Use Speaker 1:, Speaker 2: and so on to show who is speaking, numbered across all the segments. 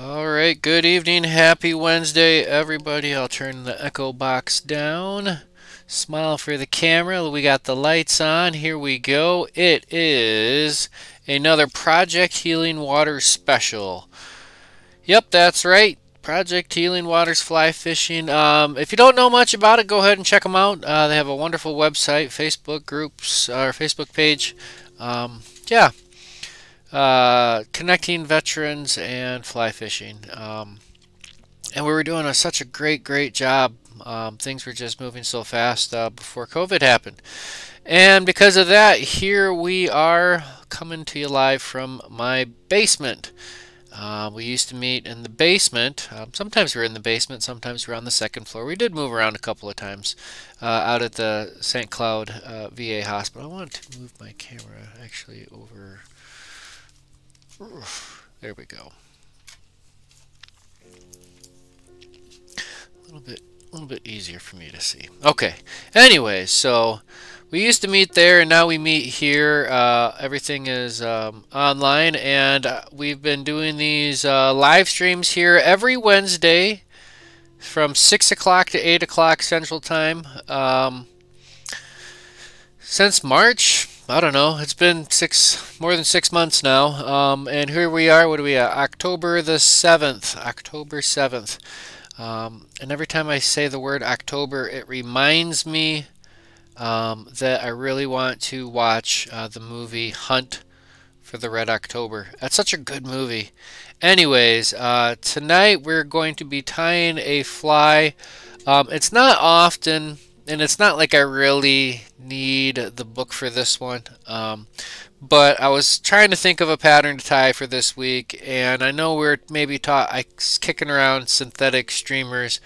Speaker 1: All right, good evening, happy Wednesday, everybody. I'll turn the echo box down. Smile for the camera. We got the lights on. Here we go. It is another Project Healing Waters special. Yep, that's right. Project Healing Waters Fly Fishing. Um, if you don't know much about it, go ahead and check them out. Uh, they have a wonderful website, Facebook groups, or Facebook page. Um, yeah, uh, connecting veterans and fly fishing. Um, and we were doing a, such a great, great job. Um, things were just moving so fast uh, before COVID happened. And because of that, here we are coming to you live from my basement. Uh, we used to meet in the basement. Um, sometimes we are in the basement, sometimes we are on the second floor. We did move around a couple of times uh, out at the St. Cloud uh, VA hospital. I wanted to move my camera actually over there we go. A little bit, a little bit easier for me to see. Okay. Anyway, so we used to meet there, and now we meet here. Uh, everything is um, online, and uh, we've been doing these uh, live streams here every Wednesday from 6 o'clock to 8 o'clock Central Time. Um, since March, I don't know. It's been six, more than six months now. Um, and here we are. What are we at? October the 7th. October 7th. Um, and every time I say the word October, it reminds me um, that I really want to watch uh, the movie Hunt for the Red October. That's such a good movie. Anyways, uh, tonight we're going to be tying a fly. Um, it's not often and it's not like I really need the book for this one. Um, but I was trying to think of a pattern to tie for this week, and I know we're maybe taught I kicking around synthetic streamers.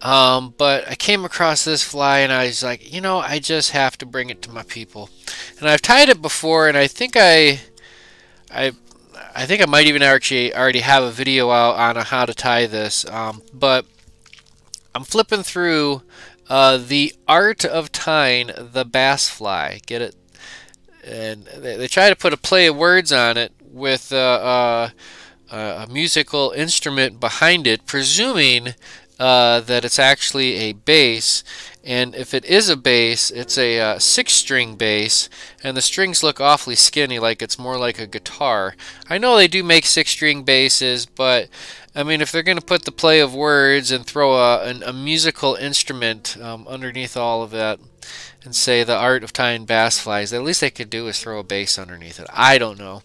Speaker 1: Um, but I came across this fly and I was like, you know, I just have to bring it to my people. And I've tied it before, and I think I, I, I think I might even actually already have a video out on how to tie this. Um, but I'm flipping through uh, the art of tying the bass fly. Get it? And they, they try to put a play of words on it with uh, uh, a musical instrument behind it, presuming uh, that it's actually a bass. And if it is a bass, it's a uh, six string bass, and the strings look awfully skinny, like it's more like a guitar. I know they do make six string basses, but I mean, if they're going to put the play of words and throw a, an, a musical instrument um, underneath all of that and say the art of tying bass flies, the least they could do is throw a bass underneath it. I don't know.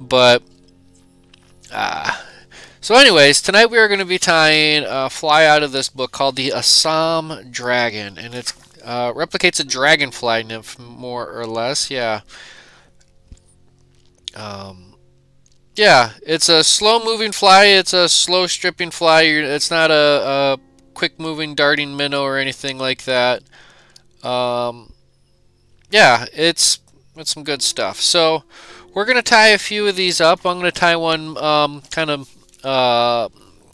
Speaker 1: But, uh, so anyways, tonight we are going to be tying a fly out of this book called the Assam Dragon. And it uh, replicates a dragonfly nymph, more or less. Yeah. Um, yeah, it's a slow moving fly. It's a slow stripping fly. It's not a, a quick moving darting minnow or anything like that. Um, yeah, it's it's some good stuff. So we're gonna tie a few of these up. I'm gonna tie one um, kind of uh,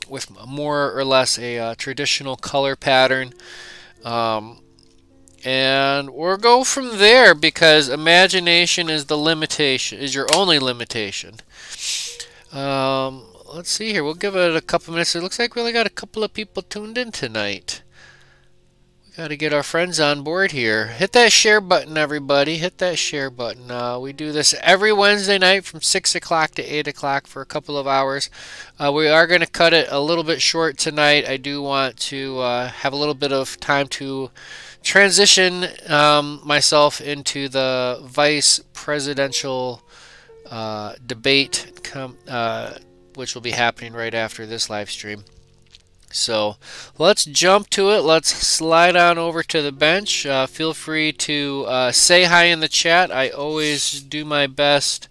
Speaker 1: with more or less a uh, traditional color pattern. Um, and we'll go from there because imagination is the limitation, is your only limitation. Um, let's see here. We'll give it a couple minutes. It looks like we only got a couple of people tuned in tonight. Got to get our friends on board here. Hit that share button, everybody. Hit that share button. Uh, we do this every Wednesday night from 6 o'clock to 8 o'clock for a couple of hours. Uh, we are going to cut it a little bit short tonight. I do want to uh, have a little bit of time to transition um, myself into the vice presidential uh, debate, uh, which will be happening right after this live stream. So let's jump to it. Let's slide on over to the bench. Uh, feel free to uh, say hi in the chat. I always do my best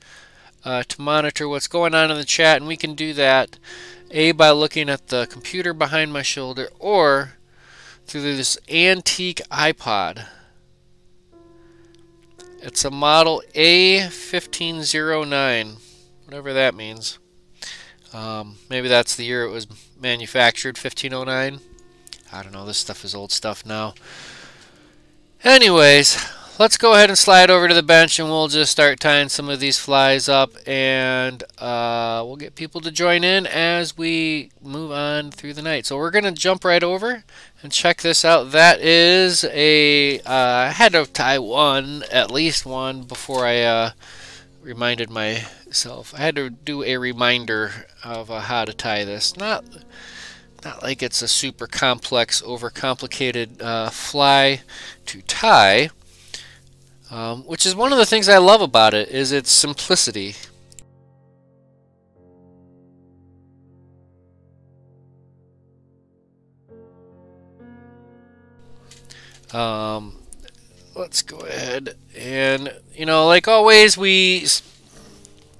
Speaker 1: uh, to monitor what's going on in the chat, and we can do that A, by looking at the computer behind my shoulder, or through this antique iPod. It's a model A1509, whatever that means. Um, maybe that's the year it was manufactured, 1509. I don't know, this stuff is old stuff now. Anyways, let's go ahead and slide over to the bench and we'll just start tying some of these flies up and uh, we'll get people to join in as we move on through the night. So we're going to jump right over and check this out. That is a, uh, I had to tie one, at least one, before I uh, reminded myself. I had to do a reminder of uh, how to tie this. Not not like it's a super complex, overcomplicated uh, fly to tie. Um, which is one of the things I love about it, is its simplicity. Um, let's go ahead and, you know, like always, we...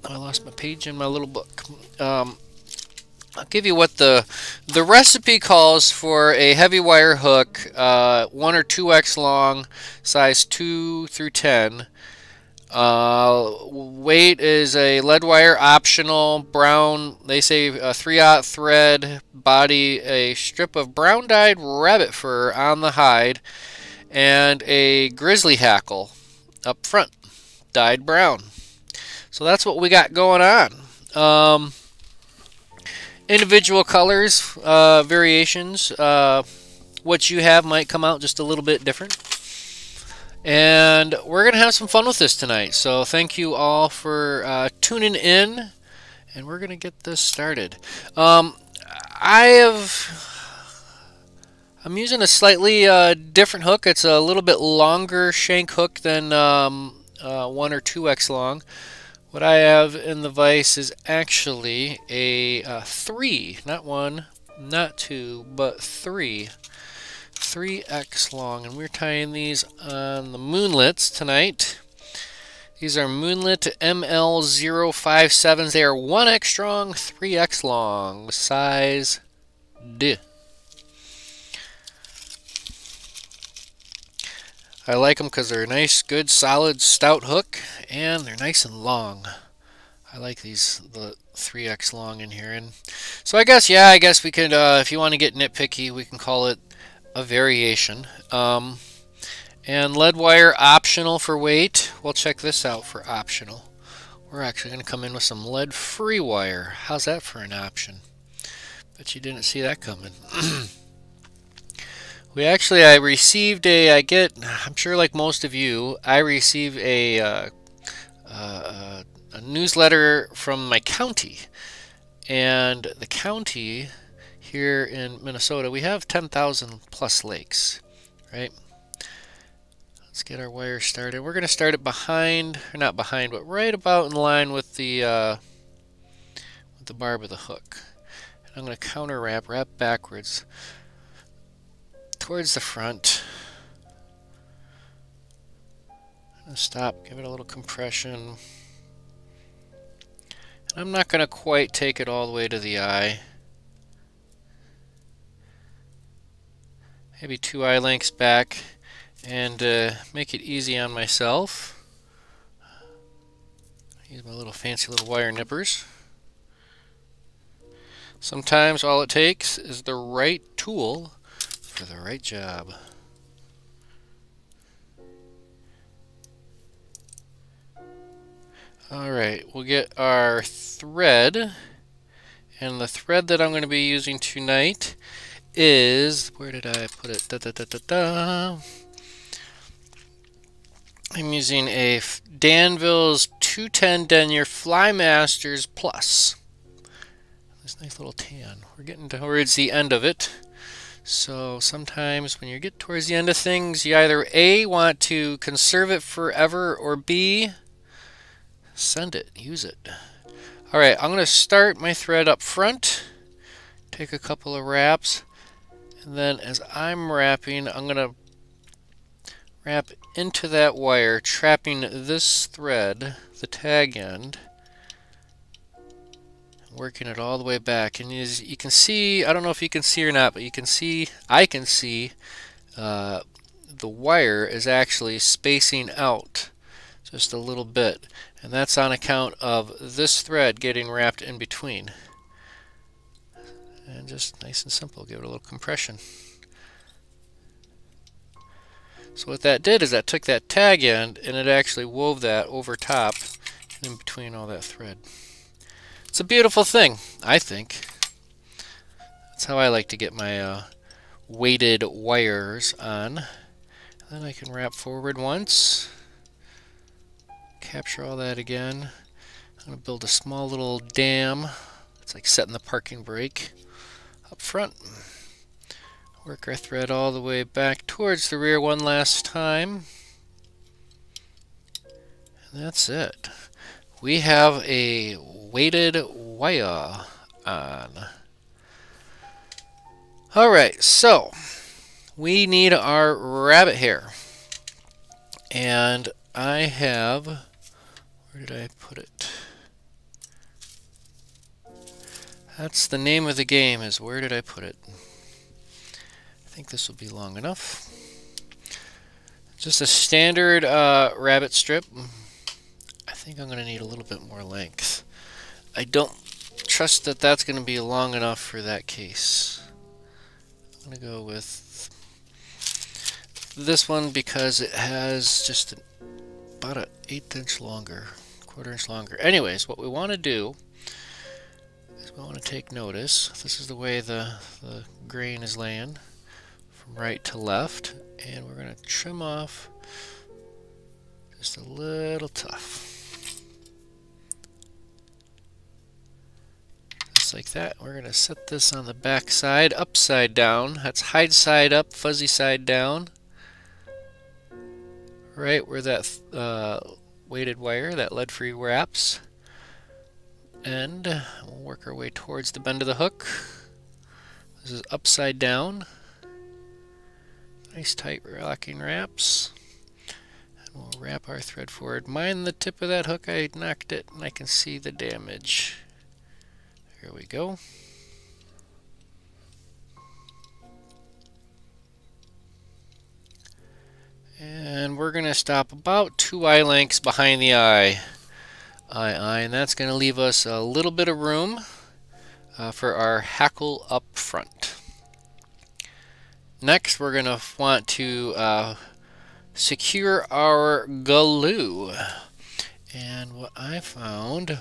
Speaker 1: I lost my page in my little book. Um, I'll give you what the the recipe calls for a heavy wire hook, uh, one or two X long, size two through ten. Uh, weight is a lead wire optional brown. They say a three aught thread body, a strip of brown dyed rabbit fur on the hide, and a grizzly hackle up front, dyed brown. So that's what we got going on. Um, individual colors, uh, variations. Uh, what you have might come out just a little bit different. And we're going to have some fun with this tonight. So thank you all for uh, tuning in. And we're going to get this started. Um, I have... I'm using a slightly uh, different hook. It's a little bit longer shank hook than um, uh, 1 or 2x long. What I have in the vise is actually a uh, 3, not 1, not 2, but 3. 3x long, and we're tying these on the Moonlits tonight. These are Moonlit ML057s. They are 1x strong, 3x long, size D. I like them because they're a nice, good, solid, stout hook, and they're nice and long. I like these, the 3x long in here. And so I guess, yeah, I guess we could, uh, if you want to get nitpicky, we can call it a variation. Um, and lead wire optional for weight. We'll check this out for optional. We're actually going to come in with some lead free wire. How's that for an option? Bet you didn't see that coming. We actually, I received a, I get, I'm sure like most of you, I receive a, uh, uh, a newsletter from my county. And the county here in Minnesota, we have 10,000 plus lakes, right? Let's get our wire started. We're going to start it behind, or not behind, but right about in line with the, uh, with the barb of the hook. And I'm going to counter wrap, wrap backwards towards the front. Stop, give it a little compression. I'm not going to quite take it all the way to the eye. Maybe two eye lengths back and uh, make it easy on myself. Use my little fancy little wire nippers. Sometimes all it takes is the right tool for the right job. Alright, we'll get our thread. And the thread that I'm going to be using tonight is, where did I put it? Da, da, da, da, da. I'm using a Danville's 210 Denier Flymasters Plus. This nice little tan. We're getting towards the end of it. So sometimes when you get towards the end of things, you either A, want to conserve it forever, or B, send it, use it. Alright, I'm going to start my thread up front, take a couple of wraps, and then as I'm wrapping, I'm going to wrap into that wire, trapping this thread, the tag end, working it all the way back. And as you can see I don't know if you can see or not but you can see I can see uh, the wire is actually spacing out just a little bit. And that's on account of this thread getting wrapped in between. And just nice and simple give it a little compression. So what that did is that took that tag end and it actually wove that over top in between all that thread. It's a beautiful thing, I think. That's how I like to get my uh, weighted wires on. Then I can wrap forward once, capture all that again. I'm going to build a small little dam. It's like setting the parking brake up front. Work our thread all the way back towards the rear one last time. And that's it. We have a weighted wire on. Alright, so we need our rabbit hair. And I have, where did I put it? That's the name of the game is where did I put it? I think this will be long enough. Just a standard uh, rabbit strip. I think I'm going to need a little bit more length. I don't trust that that's going to be long enough for that case. I'm going to go with this one because it has just about an eighth inch longer, quarter inch longer. Anyways, what we want to do is we want to take notice. This is the way the, the grain is laying from right to left and we're going to trim off just a little tough. Like that. We're going to set this on the back side, upside down. That's hide side up, fuzzy side down. Right where that uh, weighted wire, that lead-free wraps. And we'll work our way towards the bend of the hook. This is upside down. Nice tight locking wraps. And we'll wrap our thread forward. Mind the tip of that hook, I knocked it and I can see the damage. Here we go. And we're going to stop about two eye lengths behind the eye. Eye, eye, and that's going to leave us a little bit of room uh, for our hackle up front. Next, we're going to want to uh, secure our glue. And what I found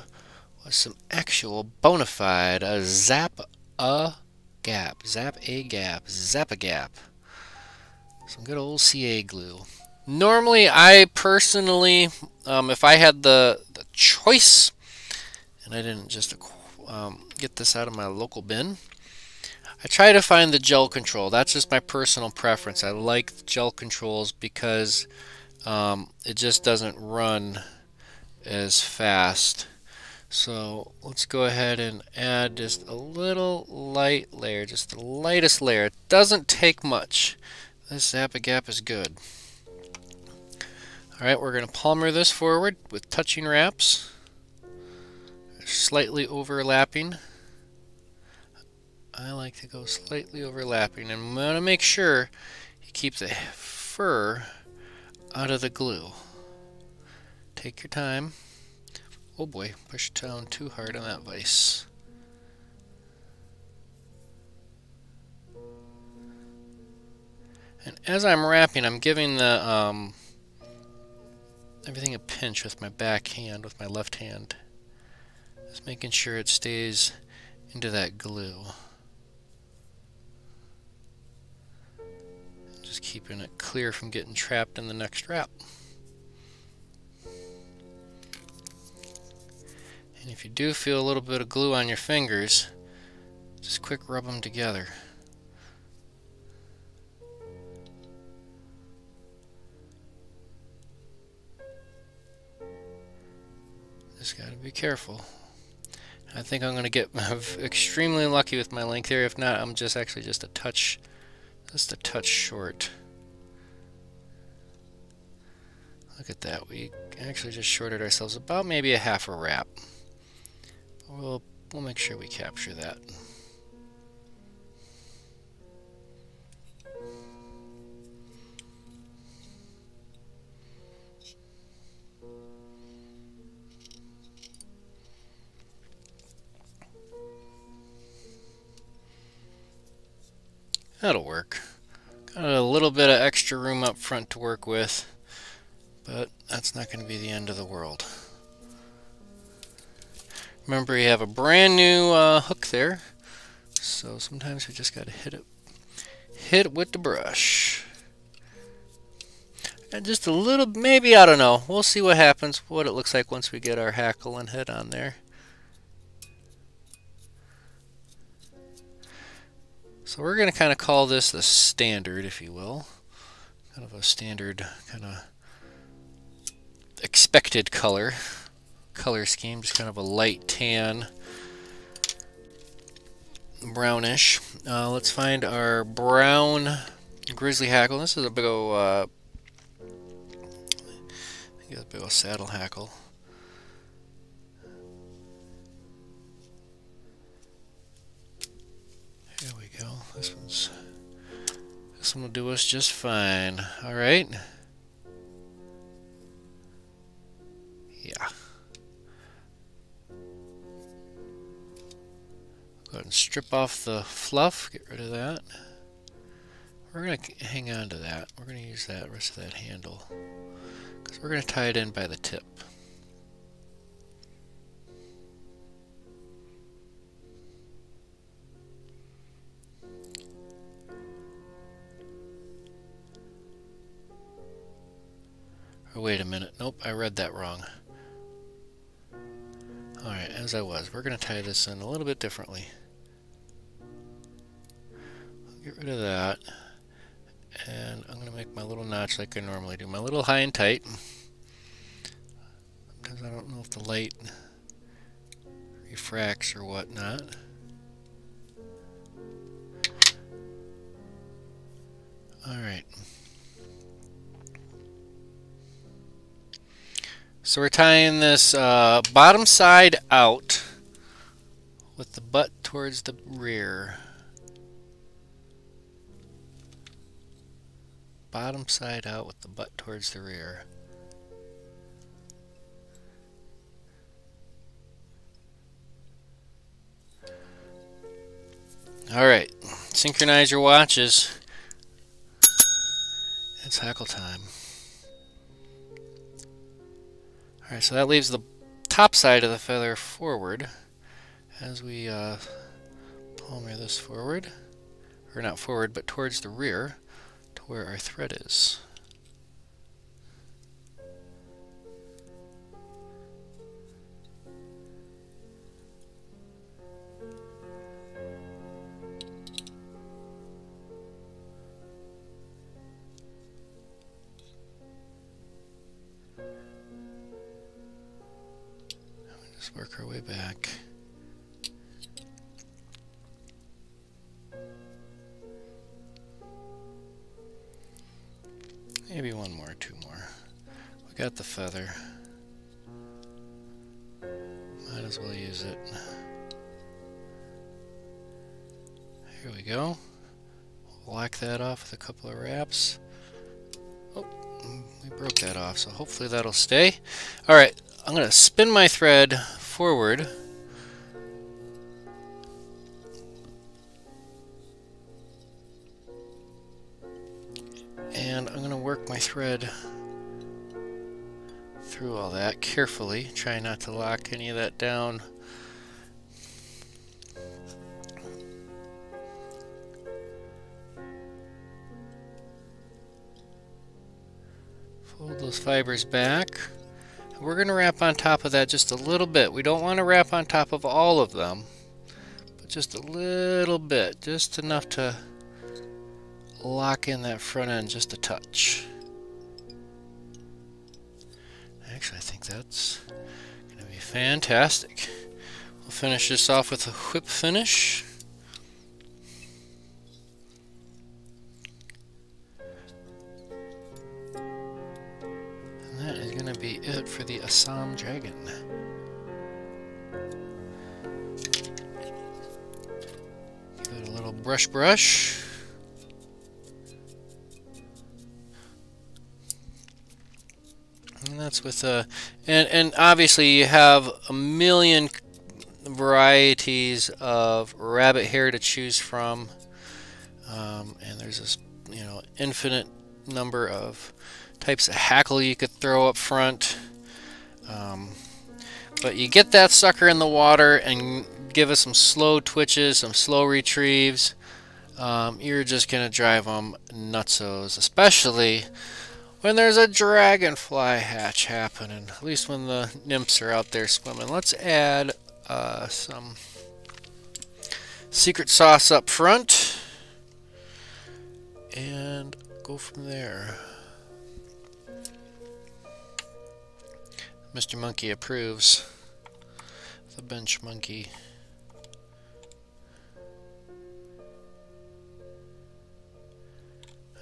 Speaker 1: was some actual bona fide a zap a gap, zap a gap, zap a gap. Some good old CA glue. Normally, I personally, um, if I had the, the choice, and I didn't just um, get this out of my local bin, I try to find the gel control. That's just my personal preference. I like gel controls because um, it just doesn't run as fast. So let's go ahead and add just a little light layer, just the lightest layer. It doesn't take much. This Zap-A-Gap is good. Alright, we're going to palmer this forward with touching wraps. Slightly overlapping. I like to go slightly overlapping and going to make sure you keep the fur out of the glue. Take your time. Oh boy, push down too hard on that vise. And as I'm wrapping, I'm giving the um, everything a pinch with my back hand, with my left hand. Just making sure it stays into that glue. Just keeping it clear from getting trapped in the next wrap. And if you do feel a little bit of glue on your fingers, just quick rub them together. Just gotta be careful. I think I'm gonna get extremely lucky with my length here. If not, I'm just actually just a touch just a touch short. Look at that. We actually just shorted ourselves about maybe a half a wrap. We'll, we'll make sure we capture that. That'll work. Got a little bit of extra room up front to work with, but that's not going to be the end of the world. Remember, you have a brand new uh, hook there, so sometimes we just got to hit it, hit it with the brush. And just a little, maybe, I don't know. We'll see what happens, what it looks like once we get our hackle and head on there. So we're going to kind of call this the standard, if you will. Kind of a standard, kind of expected color color scheme, just kind of a light tan, brownish. Uh, let's find our brown grizzly hackle. This is a big old, uh, I think a big old saddle hackle. Here we go. This one's this one will do us just fine. All right. Strip off the fluff, get rid of that. We're going to hang on to that. We're going to use that rest of that handle. Because we're going to tie it in by the tip. Oh, wait a minute. Nope, I read that wrong. Alright, as I was, we're going to tie this in a little bit differently. Get rid of that. And I'm going to make my little notch like I normally do. My little high and tight. Because I don't know if the light refracts or whatnot. Alright. So we're tying this uh, bottom side out with the butt towards the rear. Bottom side out with the butt towards the rear. Alright, synchronize your watches. It's hackle time. Alright, so that leaves the top side of the feather forward as we uh, palmer this forward. Or not forward, but towards the rear where our thread is. Just work our way back. Got the feather. Might as well use it. Here we go. Lock that off with a couple of wraps. Oh, we broke that off, so hopefully that'll stay. Alright, I'm going to spin my thread forward. And I'm going to work my that carefully. Try not to lock any of that down. Fold those fibers back. We're going to wrap on top of that just a little bit. We don't want to wrap on top of all of them, but just a little bit, just enough to lock in that front end just a touch. That's going to be fantastic. We'll finish this off with a whip finish. And that is going to be it for the Assam Dragon. Give it a little brush brush. That's with a, uh, and, and obviously you have a million varieties of rabbit hair to choose from. Um, and there's this you know, infinite number of types of hackle you could throw up front. Um, but you get that sucker in the water and give us some slow twitches, some slow retrieves. Um, you're just going to drive them nutsos, especially when there's a dragonfly hatch happening, at least when the nymphs are out there swimming. Let's add uh, some secret sauce up front and go from there. Mr. Monkey approves. The bench monkey.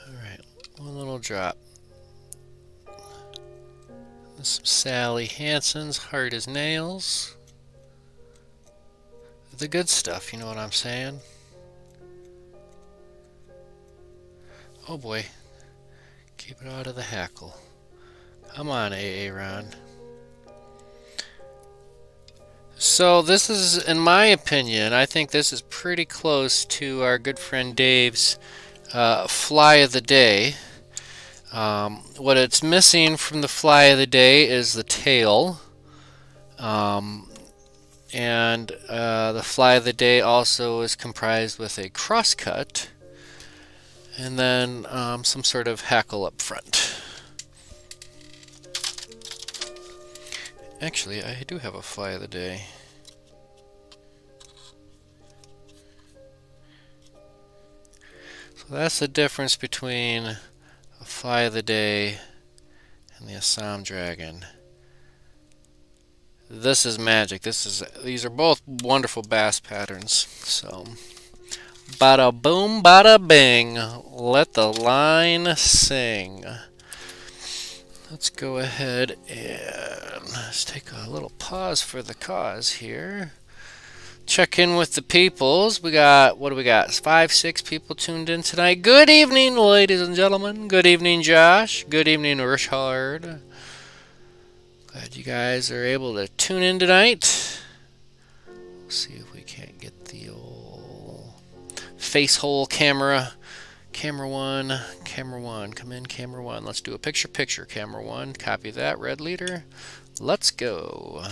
Speaker 1: Alright, one little drop. Some Sally Hansen's hard as nails. The good stuff, you know what I'm saying? Oh boy. Keep it out of the hackle. Come on, Aaron. So this is, in my opinion, I think this is pretty close to our good friend Dave's uh, fly of the day. Um, what it's missing from the fly of the day is the tail. Um, and uh, the fly of the day also is comprised with a crosscut and then um, some sort of hackle up front. Actually, I do have a fly of the day. So that's the difference between a fly of the day and the Assam dragon. This is magic. This is these are both wonderful bass patterns. So Bada boom, bada bing. Let the line sing. Let's go ahead and let's take a little pause for the cause here. Check in with the peoples. We got, what do we got? Five, six people tuned in tonight. Good evening, ladies and gentlemen. Good evening, Josh. Good evening, Richard. Glad you guys are able to tune in tonight. see if we can't get the old face hole camera. Camera one, camera one, come in, camera one. Let's do a picture picture, camera one. Copy that, red leader. Let's go.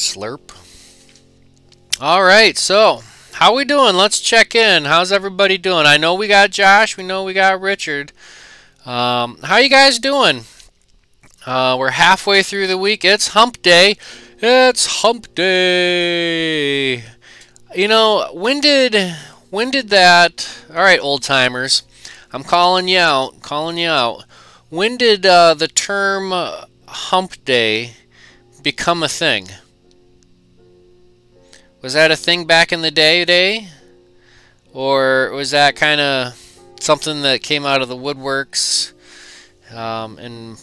Speaker 1: Slurp. All right, so how we doing? Let's check in. How's everybody doing? I know we got Josh. We know we got Richard. Um, how you guys doing? Uh, we're halfway through the week. It's hump day. It's hump day. You know, when did when did that? All right, old timers, I'm calling you out. Calling you out. When did uh, the term hump day become a thing? Was that a thing back in the day, day, or was that kind of something that came out of the woodworks um, in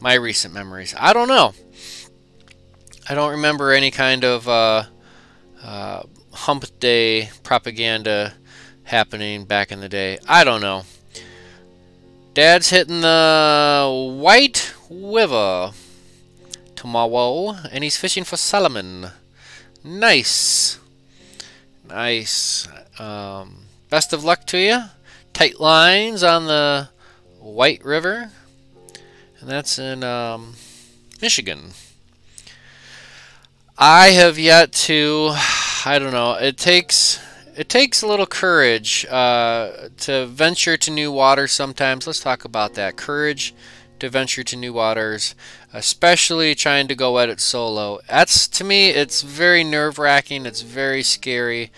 Speaker 1: my recent memories. I don't know. I don't remember any kind of uh, uh, hump day propaganda happening back in the day. I don't know. Dad's hitting the white river tomorrow, and he's fishing for salmon. Nice. Nice. Um, best of luck to you tight lines on the White River, and that's in um, Michigan. I have yet to, I don't know, it takes it takes a little courage uh, to venture to new water sometimes. Let's talk about that. Courage to venture to new waters, especially trying to go at it solo. That's, to me, it's very nerve-wracking. It's very scary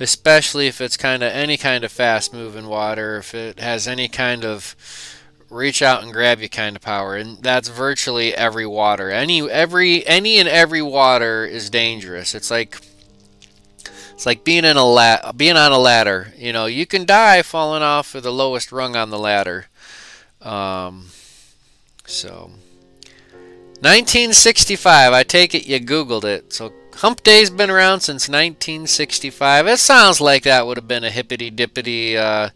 Speaker 1: especially if it's kind of any kind of fast moving water, if it has any kind of reach out and grab you kind of power and that's virtually every water any every any and every water is dangerous it's like it's like being in a la being on a ladder you know you can die falling off of the lowest rung on the ladder um, so 1965 I take it you googled it so Hump Day's been around since 1965. It sounds like that would have been a hippity-dippity uh,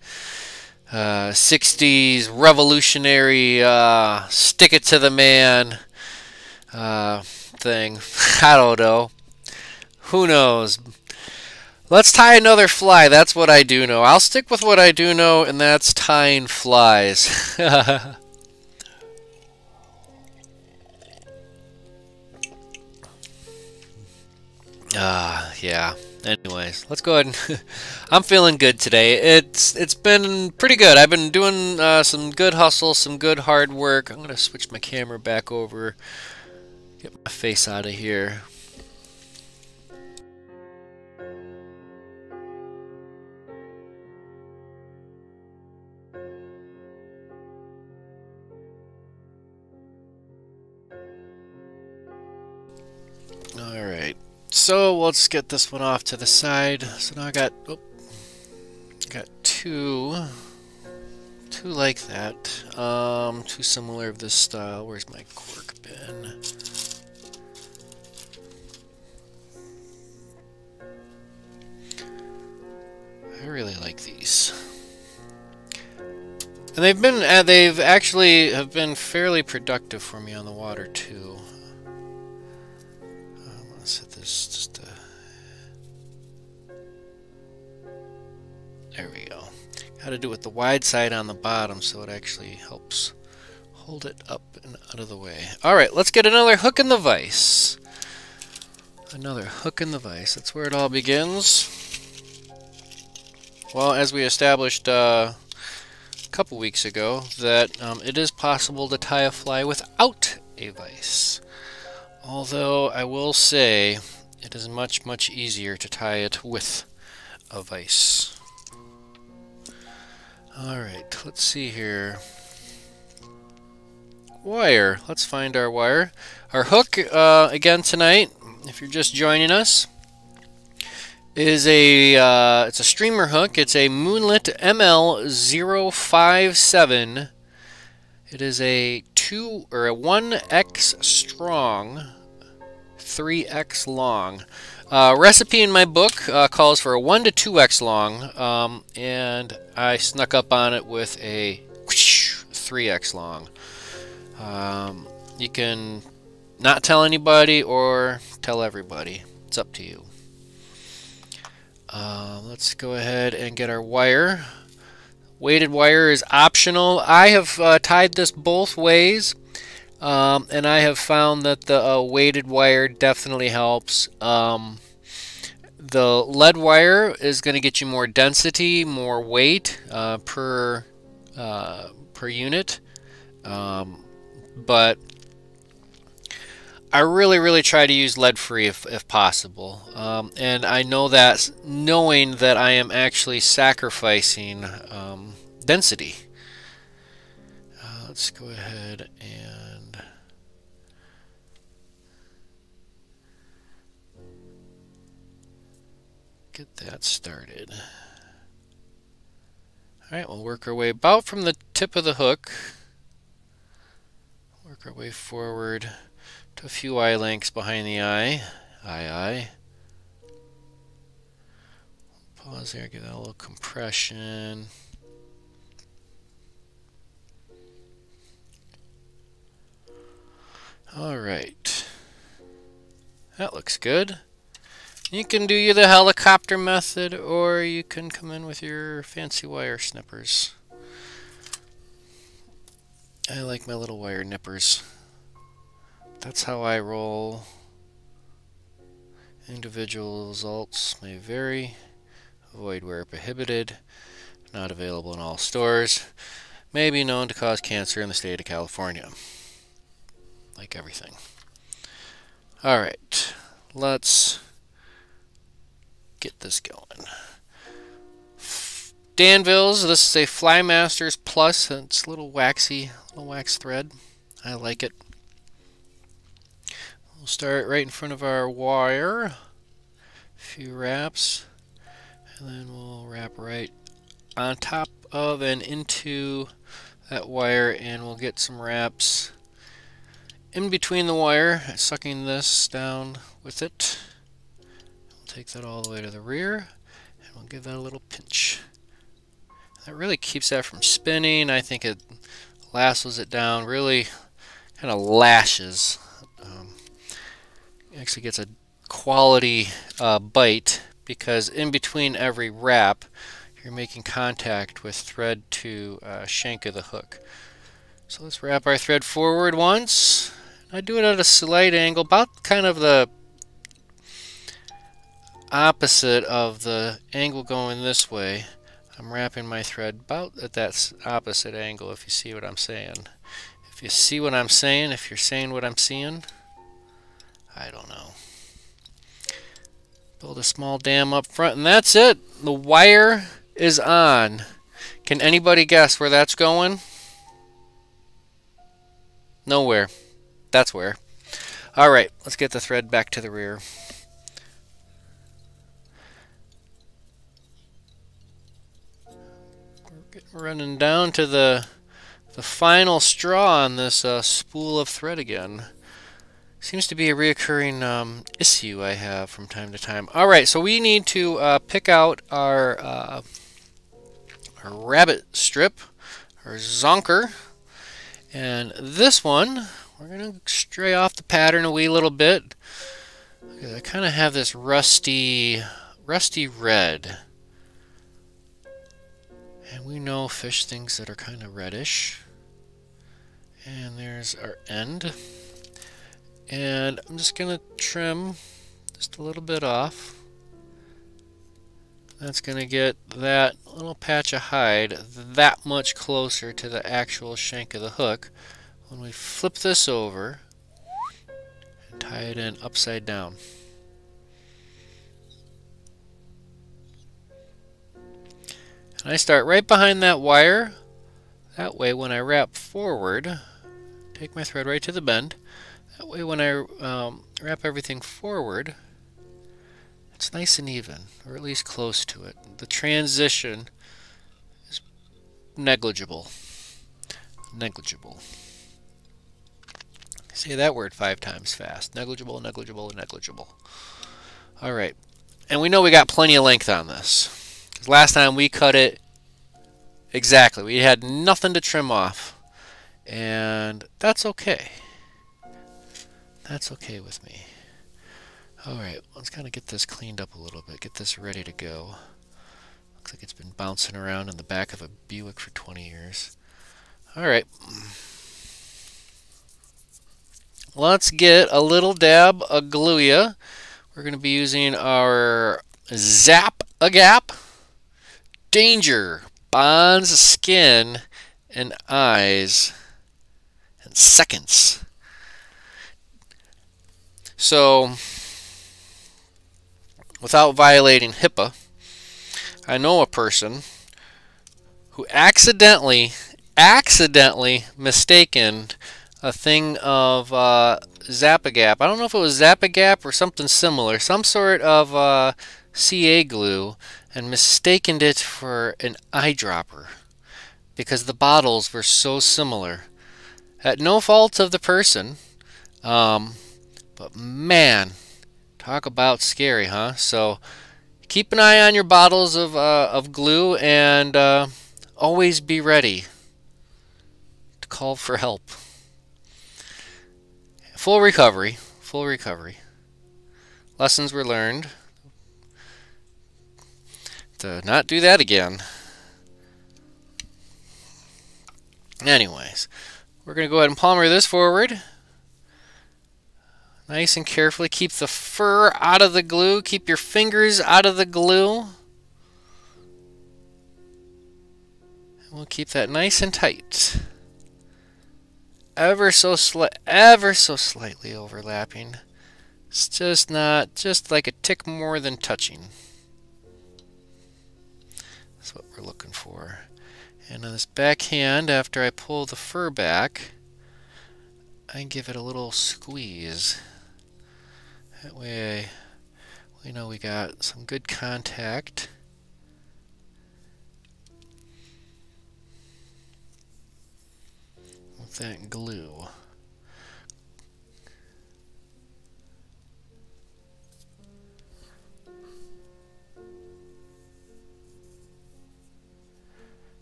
Speaker 1: uh, 60s revolutionary uh, stick it to the man uh, thing. I don't know. Who knows? Let's tie another fly. That's what I do know. I'll stick with what I do know, and that's tying flies. Ah, uh, yeah. Anyways, let's go ahead and I'm feeling good today. It's it's been pretty good. I've been doing uh, some good hustle, some good hard work. I'm gonna switch my camera back over, get my face out of here. So let's get this one off to the side. So now I got, oh, got two, two like that. Um, two similar of this style. Where's my cork bin? I really like these. And they've been, uh, they've actually have been fairly productive for me on the water too. Just uh, there we go. Got to do with the wide side on the bottom so it actually helps hold it up and out of the way. Alright, let's get another hook in the vise. Another hook in the vise. That's where it all begins. Well, as we established uh, a couple weeks ago, that um, it is possible to tie a fly without a vise. Although I will say it is much, much easier to tie it with a vise. Alright, let's see here. Wire. Let's find our wire. Our hook, uh, again tonight, if you're just joining us, is a uh, it's a streamer hook. It's a Moonlit ML057. It is a two or a 1x strong 3x long. Uh, recipe in my book uh, calls for a 1 to 2x long, um, and I snuck up on it with a 3x long. Um, you can not tell anybody or tell everybody. It's up to you. Uh, let's go ahead and get our wire. Weighted wire is optional. I have uh, tied this both ways. Um, and I have found that the uh, weighted wire definitely helps. Um, the lead wire is going to get you more density, more weight uh, per uh, per unit, um, but I really, really try to use lead free if, if possible. Um, and I know that knowing that I am actually sacrificing um, density. Uh, let's go ahead and get that started. Alright, we'll work our way about from the tip of the hook. Work our way forward to a few eye lengths behind the eye. Eye, eye. Pause there, give that a little compression. Alright. That looks good. You can do you the helicopter method, or you can come in with your fancy wire snippers. I like my little wire nippers. That's how I roll. Individual results may vary. Avoid where prohibited. Not available in all stores. May be known to cause cancer in the state of California. Like everything. Alright, let's get this going. Danville's, this is a Flymasters Plus. It's a little waxy, little wax thread. I like it. We'll start right in front of our wire. A few wraps. And then we'll wrap right on top of and into that wire and we'll get some wraps in between the wire, sucking this down with it take that all the way to the rear and we'll give that a little pinch. That really keeps that from spinning. I think it lassos it down, really kind of lashes. Um, actually gets a quality uh, bite because in between every wrap you're making contact with thread to uh, shank of the hook. So let's wrap our thread forward once. I do it at a slight angle, about kind of the opposite of the angle going this way. I'm wrapping my thread about at that opposite angle if you see what I'm saying. If you see what I'm saying, if you're saying what I'm seeing, I don't know. Build a small dam up front, and that's it. The wire is on. Can anybody guess where that's going? Nowhere. That's where. Alright, let's get the thread back to the rear. We're running down to the the final straw on this uh, spool of thread again. Seems to be a reoccurring um, issue I have from time to time. Alright, so we need to uh, pick out our, uh, our rabbit strip, our zonker. And this one, we're to stray off the pattern a wee little bit. I kind of have this rusty, rusty red. And we know fish things that are kind of reddish. And there's our end. And I'm just going to trim just a little bit off. That's going to get that little patch of hide that much closer to the actual shank of the hook. When we flip this over and tie it in upside down. And I start right behind that wire. That way when I wrap forward, take my thread right to the bend. That way when I um, wrap everything forward, it's nice and even, or at least close to it. The transition is negligible. Negligible. Say that word five times fast. Negligible, negligible, negligible. Alright. And we know we got plenty of length on this. Because last time we cut it exactly. We had nothing to trim off. And that's okay. That's okay with me. Alright, let's kind of get this cleaned up a little bit. Get this ready to go. Looks like it's been bouncing around in the back of a Buick for 20 years. Alright. Let's get a little dab of Gluya. We're going to be using our Zap a Gap Danger Bonds Skin and Eyes and seconds. So, without violating HIPAA, I know a person who accidentally, accidentally mistaken a thing of uh, Zap-A-Gap. I don't know if it was Zap-A-Gap or something similar, some sort of uh, CA glue, and mistaken it for an eyedropper because the bottles were so similar at no fault of the person. Um, but man, talk about scary, huh? So keep an eye on your bottles of, uh, of glue and uh, always be ready to call for help. Full recovery. Full recovery. Lessons were learned. To not do that again. Anyways. We're going to go ahead and palmer this forward. Nice and carefully. Keep the fur out of the glue. Keep your fingers out of the glue. And we'll keep that nice and tight. Ever so slight, ever so slightly overlapping. It's just not, just like a tick more than touching. Looking for. And on this back hand, after I pull the fur back, I give it a little squeeze. That way we know we got some good contact. with that glue.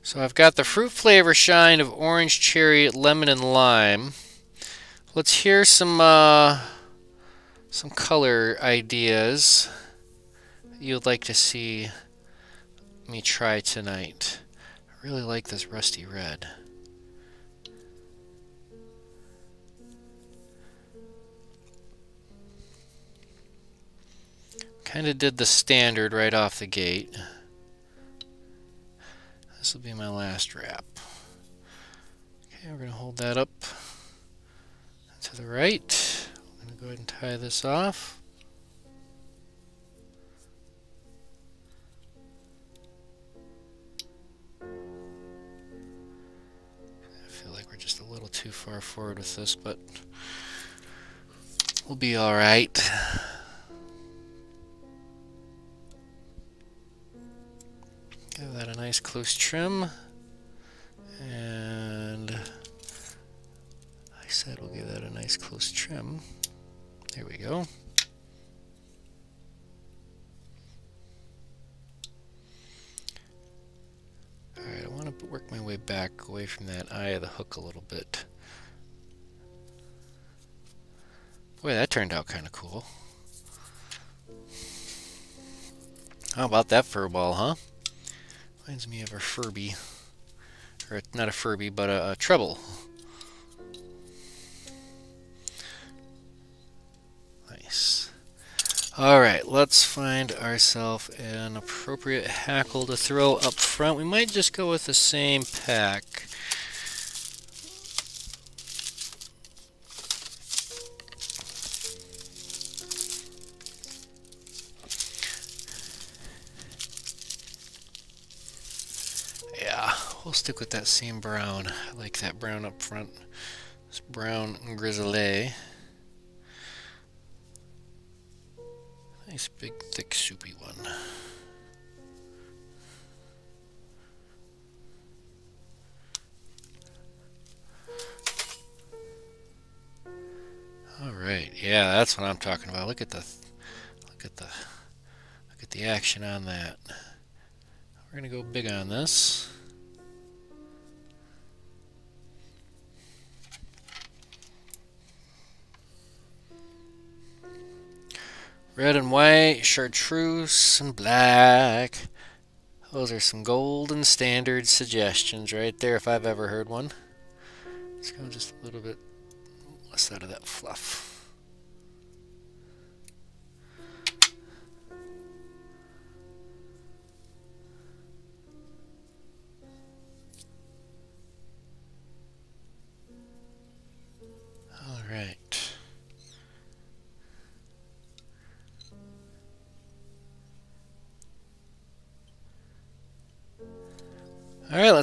Speaker 1: So I've got the fruit flavor shine of orange, cherry, lemon, and lime. Let's hear some uh, some color ideas. you'd like to see me try tonight. I really like this rusty red. Kind of did the standard right off the gate. This will be my last wrap. Okay, we're going to hold that up to the right. I'm going to go ahead and tie this off. I feel like we're just a little too far forward with this, but we'll be alright. Give that a nice close trim. And I said we'll give that a nice close trim. There we go. Alright, I want to work my way back away from that eye of the hook a little bit. Boy, that turned out kind of cool. How about that fur ball, huh? Reminds me of a Furby. Or not a Furby, but a, a tribble. Nice. Alright, let's find ourselves an appropriate hackle to throw up front. We might just go with the same pack. Stick with that same brown. I like that brown up front. This brown grizzly. Nice big thick soupy one. All right, yeah, that's what I'm talking about. Look at the, look at the, look at the action on that. We're gonna go big on this. Red and white, chartreuse and black. Those are some golden standard suggestions right there if I've ever heard one. Let's go just a little bit less out of that fluff.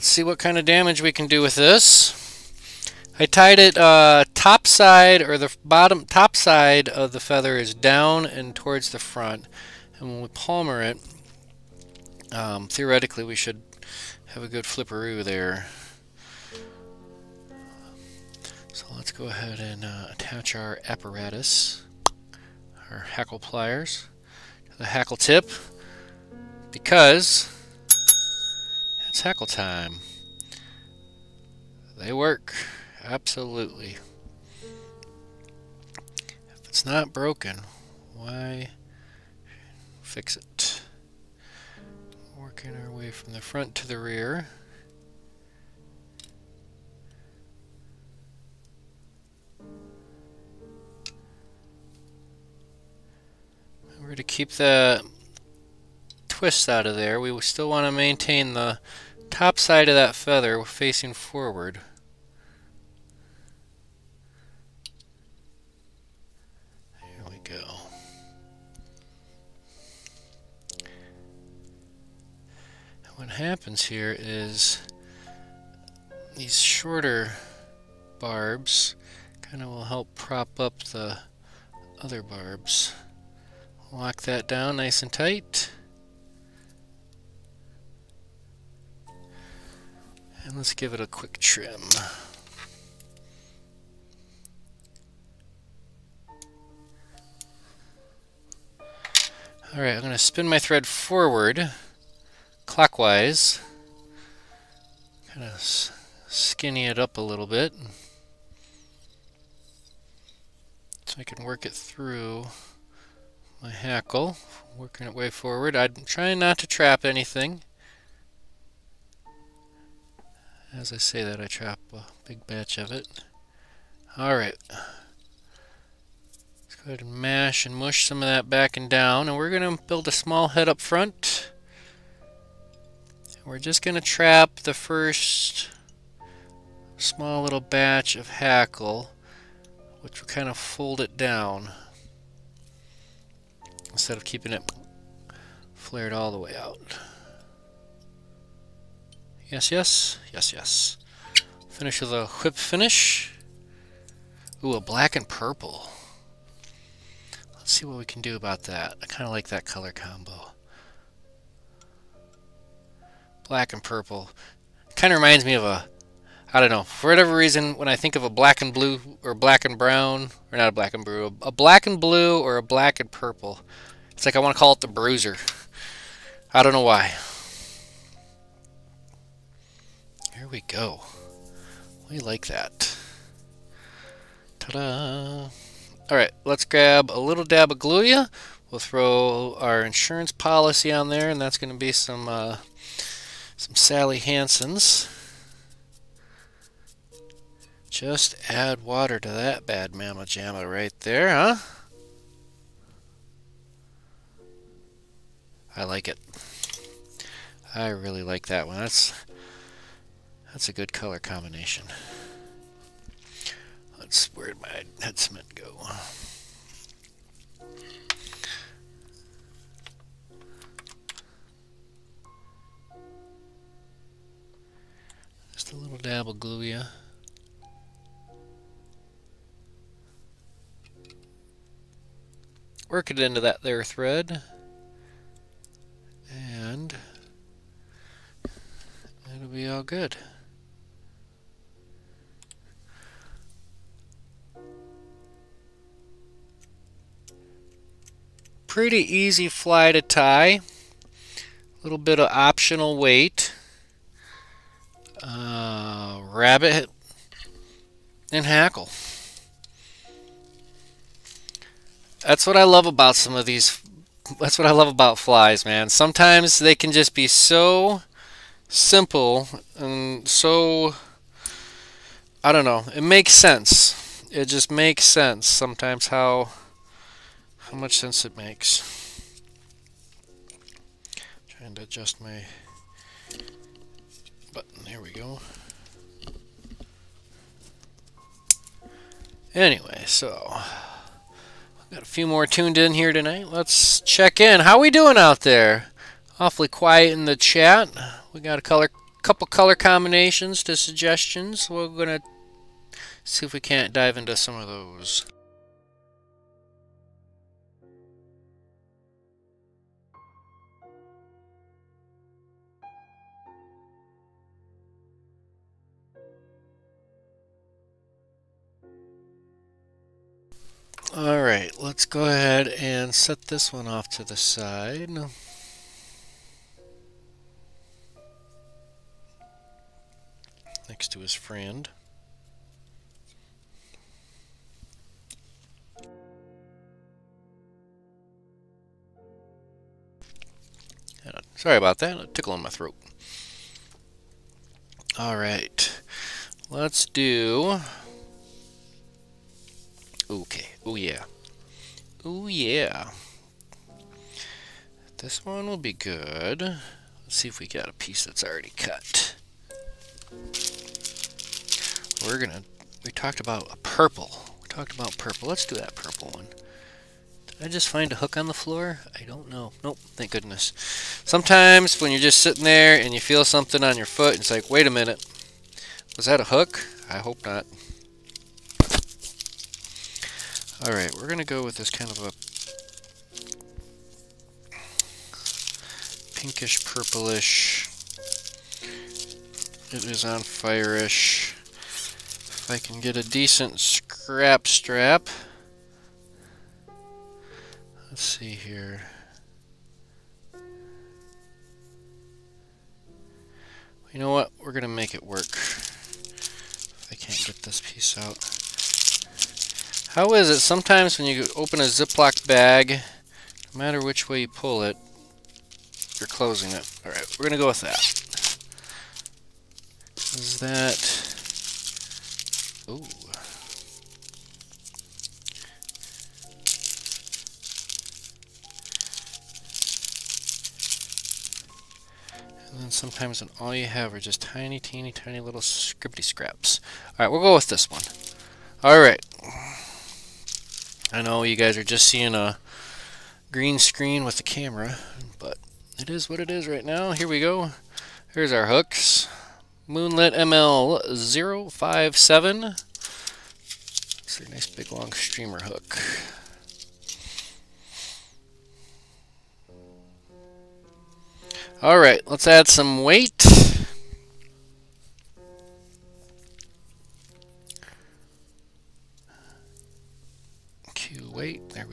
Speaker 1: Let's see what kind of damage we can do with this. I tied it uh, top side or the bottom top side of the feather is down and towards the front. And when we palmer it, um, theoretically we should have a good flipperoo there. So let's go ahead and uh, attach our apparatus, our hackle pliers, to the hackle tip because it's hackle time. They work. Absolutely. If it's not broken, why fix it? Working our way from the front to the rear. We're going to keep the twist out of there. We still want to maintain the top side of that feather facing forward. There we go. And what happens here is these shorter barbs kind of will help prop up the other barbs. Lock that down nice and tight. And let's give it a quick trim. Alright, I'm going to spin my thread forward, clockwise. Kind of skinny it up a little bit. So I can work it through my hackle, working it way forward. I'm trying not to trap anything. As I say that, I trap a big batch of it. Alright. Let's go ahead and mash and mush some of that back and down. And we're going to build a small head up front. We're just going to trap the first small little batch of hackle, which will kind of fold it down instead of keeping it flared all the way out. Yes, yes, yes, yes. Finish with a whip finish. Ooh, a black and purple. Let's see what we can do about that. I kind of like that color combo. Black and purple. Kind of reminds me of a, I don't know, for whatever reason, when I think of a black and blue, or black and brown, or not a black and blue, a black and blue or a black and purple, it's like I want to call it the bruiser. I don't know why. Here we go. We like that. Ta-da! Alright, let's grab a little dab of Gluia. We'll throw our insurance policy on there, and that's going to be some uh, some Sally Hansen's. Just add water to that bad mama jamma right there, huh? I like it. I really like that one. That's that's a good color combination. Let's, where'd my head cement go? Just a little dab of Gluia. Work it into that there thread. And it'll be all good. Pretty easy fly to tie. A little bit of optional weight. Uh, rabbit and hackle. That's what I love about some of these. That's what I love about flies, man. Sometimes they can just be so simple and so. I don't know. It makes sense. It just makes sense sometimes how how much sense it makes. Trying to adjust my button. There we go. Anyway, so got a few more tuned in here tonight. Let's check in. How we doing out there? Awfully quiet in the chat. We got a color, couple color combinations to suggestions. We're gonna see if we can't dive into some of those. Alright, let's go ahead and set this one off to the side. Next to his friend. Sorry about that, a tickle in my throat. Alright, let's do Okay. Oh yeah. Oh yeah. This one will be good. Let's see if we got a piece that's already cut. We're gonna, we talked about a purple. We talked about purple. Let's do that purple one. Did I just find a hook on the floor? I don't know. Nope, thank goodness. Sometimes when you're just sitting there and you feel something on your foot, it's like, wait a minute. Was that a hook? I hope not. Alright, we're going to go with this kind of a pinkish purplish. It is on fire-ish. If I can get a decent scrap strap. Let's see here. You know what? We're going to make it work. If I can't get this piece out. How is it sometimes when you open a Ziploc bag No matter which way you pull it, you're closing it. Alright, we're going to go with that. Is that... Ooh. And then sometimes when all you have are just tiny, teeny, tiny little scripty scraps. Alright, we'll go with this one. Alright. I know you guys are just seeing a green screen with the camera, but it is what it is right now. Here we go. Here's our hooks. Moonlit ML057. It's a nice big long streamer hook. All right, let's add some weight.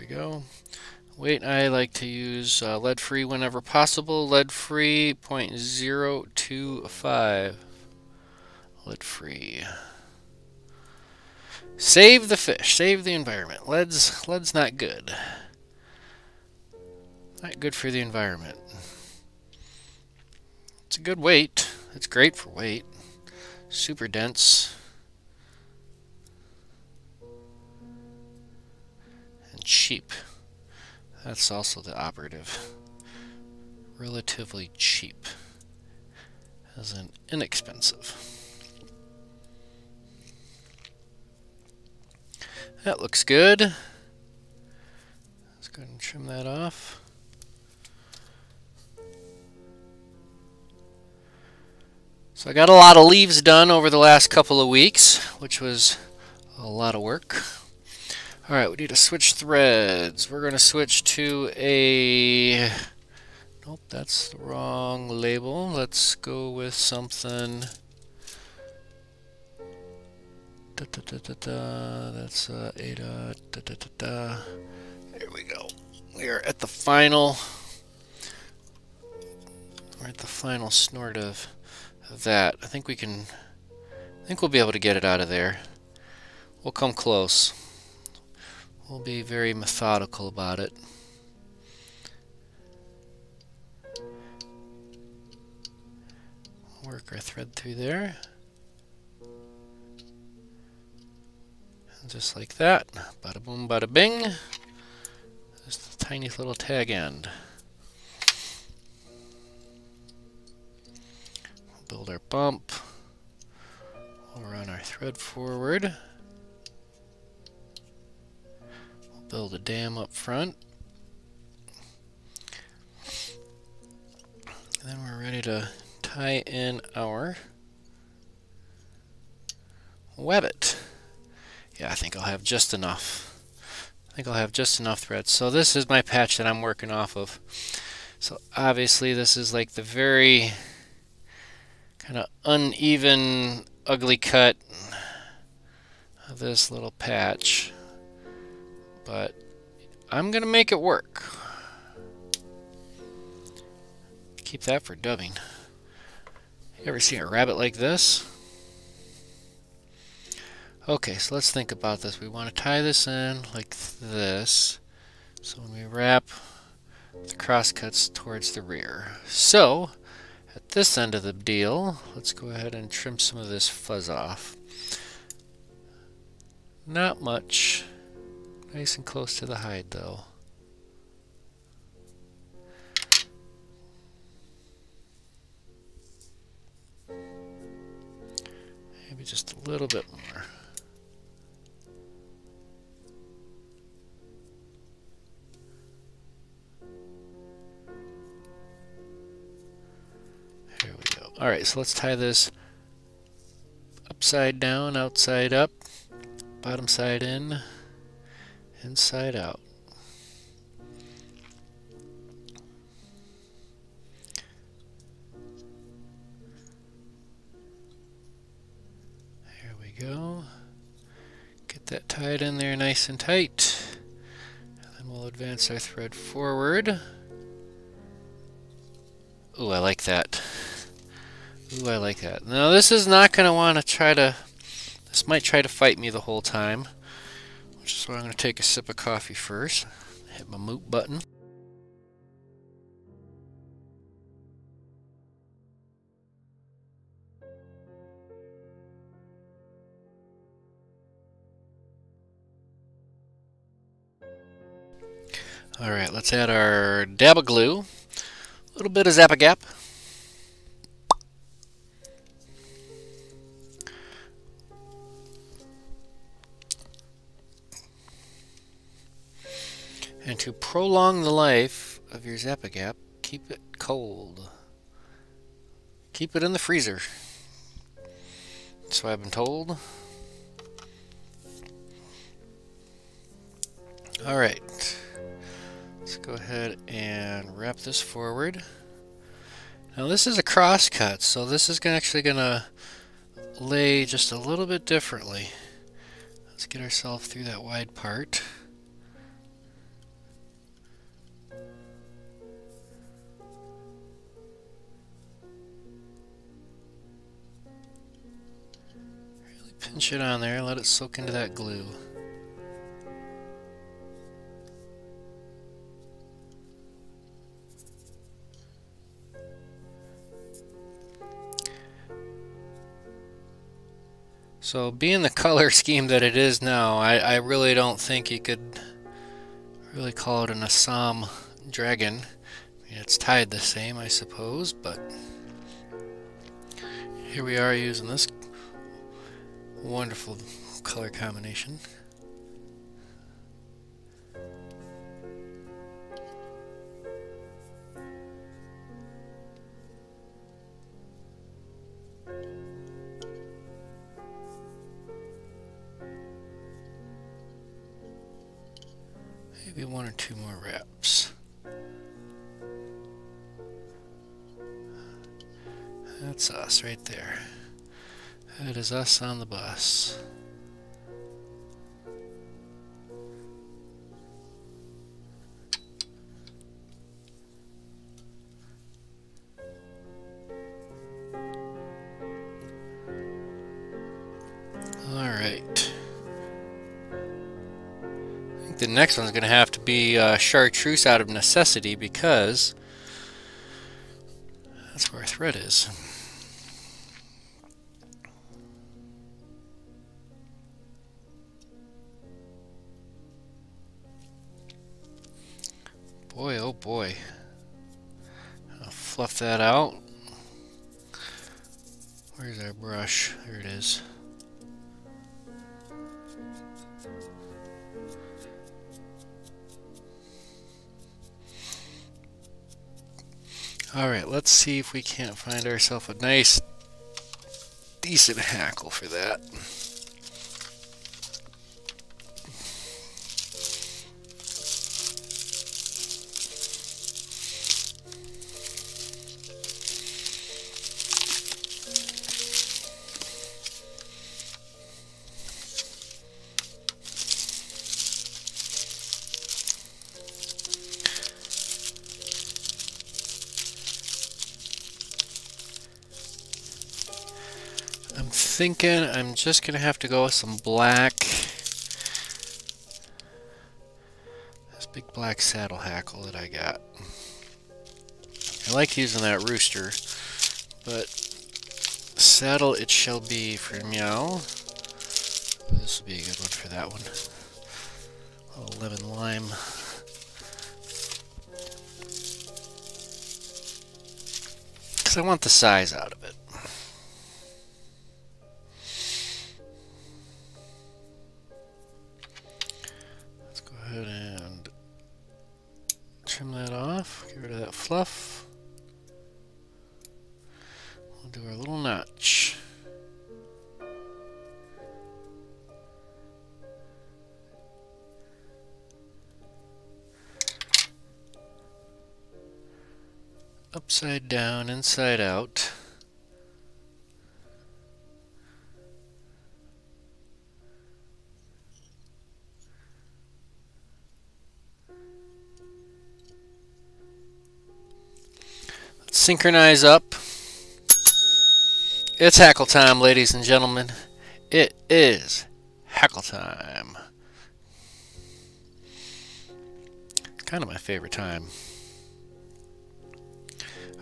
Speaker 1: Go. Weight, I like to use uh, lead-free whenever possible. Lead-free 0.025. Lead-free. Save the fish, save the environment. Lead's, lead's not good. Not good for the environment. It's a good weight. It's great for weight. Super dense. Cheap. That's also the operative. Relatively cheap. As in inexpensive. That looks good. Let's go ahead and trim that off. So I got a lot of leaves done over the last couple of weeks, which was a lot of work. Alright, we need to switch threads. We're going to switch to a... Nope, that's the wrong label. Let's go with something... Da, da, da. That's uh, Ada. Da, da, da, da. There we go. We are at the final... We're at the final snort of that. I think we can... I think we'll be able to get it out of there. We'll come close. We'll be very methodical about it. Work our thread through there. And just like that. Bada boom, bada bing. A tiny little tag end. build our bump. We'll run our thread forward. Build a dam up front. And then we're ready to tie in our webbit. Yeah, I think I'll have just enough. I think I'll have just enough threads. So this is my patch that I'm working off of. So obviously this is like the very kind of uneven, ugly cut of this little patch. But I'm going to make it work. Keep that for dubbing. Ever seen a rabbit like this? Okay, so let's think about this. We want to tie this in like this. So when we wrap, the cross cuts towards the rear. So, at this end of the deal, let's go ahead and trim some of this fuzz off. Not much. Nice and close to the hide though. Maybe just a little bit more. There we go. Alright, so let's tie this upside down, outside up, bottom side in, inside out. There we go. Get that tied in there nice and tight. And then we'll advance our thread forward. Ooh, I like that. Ooh, I like that. Now this is not going to want to try to... This might try to fight me the whole time. So I'm going to take a sip of coffee first. Hit my mute button. Alright, let's add our dab of glue. A little bit of Zapagap. To prolong the life of your Zap-A-Gap, keep it cold. Keep it in the freezer. So I've been told. Alright. Let's go ahead and wrap this forward. Now this is a cross cut, so this is actually going to lay just a little bit differently. Let's get ourselves through that wide part. Really pinch it on there, let it soak into that glue. So being the color scheme that it is now, I, I really don't think you could really call it an Assom dragon. I mean, it's tied the same, I suppose, but here we are using this wonderful color combination. Maybe one or two more wraps. That's us right there. That is us on the bus. Alright. I think the next one's going to have to be uh, chartreuse out of necessity because that's where our thread is. Boy. I'll fluff that out. Where's our brush? There it is. Alright, let's see if we can't find ourselves a nice, decent hackle for that. Thinking I'm just going to have to go with some black. This big black saddle hackle that I got. I like using that rooster, but saddle it shall be for meow. This will be a good one for that one. A little lemon lime. Because I want the size out of it. Upside down, inside out. synchronize up. It's hackle time, ladies and gentlemen. It is hackle time. Kind of my favorite time.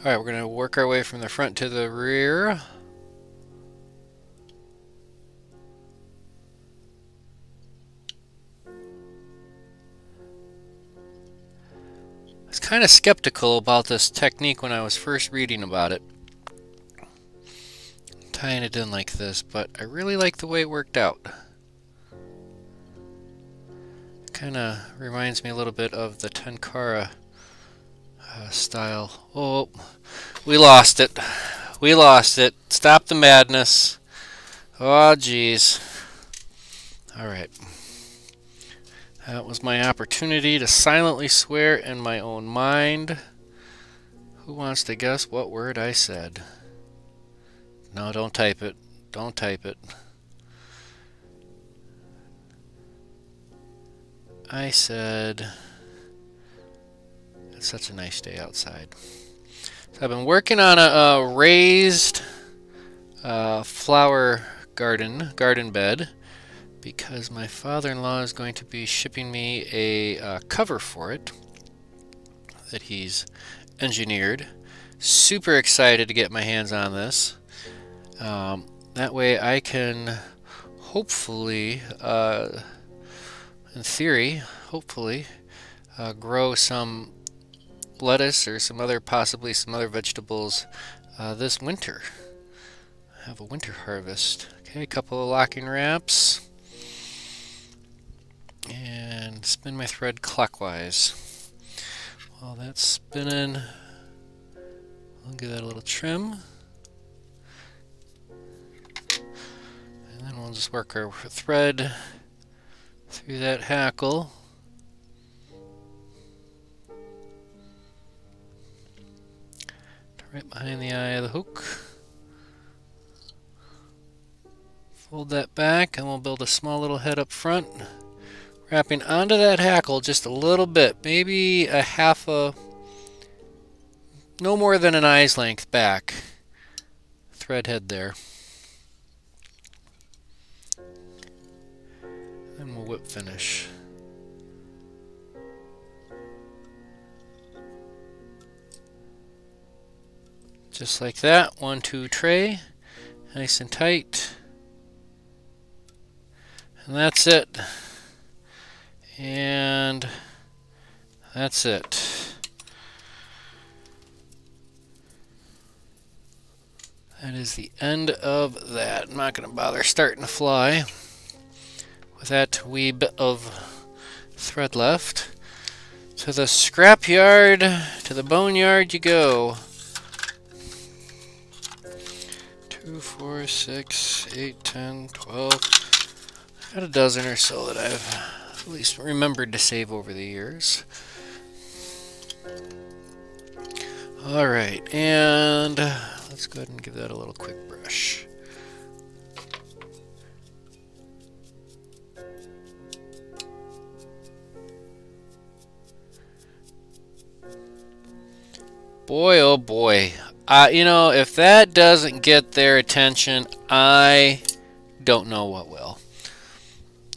Speaker 1: Alright, we're going to work our way from the front to the rear. I was kind of skeptical about this technique when I was first reading about it. Tying it in like this, but I really like the way it worked out. Kind of reminds me a little bit of the Tenkara uh, style. Oh, we lost it. We lost it. Stop the madness. Oh, jeez. All right. That was my opportunity to silently swear in my own mind. Who wants to guess what word I said? No, don't type it. Don't type it. I said, it's such a nice day outside. So I've been working on a, a raised uh, flower garden, garden bed, because my father-in-law is going to be shipping me a uh, cover for it that he's engineered. Super excited to get my hands on this. Um, that way I can hopefully uh, in theory, hopefully, uh, grow some lettuce or some other, possibly some other vegetables uh, this winter. Have a winter harvest. Okay, a couple of locking wraps. And spin my thread clockwise. While that's spinning, I'll give that a little trim. And then we'll just work our thread through that hackle. Right behind the eye of the hook. Fold that back and we'll build a small little head up front. Wrapping onto that hackle just a little bit, maybe a half a, no more than an eye's length back. Thread head there. And we'll whip finish. Just like that, one, two tray, nice and tight. And that's it. And that's it. That is the end of that. I'm not going to bother starting to fly with that wee bit of thread left. To the scrapyard, to the boneyard you go. Two, four, six, eight, ten, twelve. I Got a dozen or so that I've at least remembered to save over the years. Alright, and let's go ahead and give that a little quick brush. Boy, oh boy. Uh, you know, if that doesn't get their attention, I don't know what will.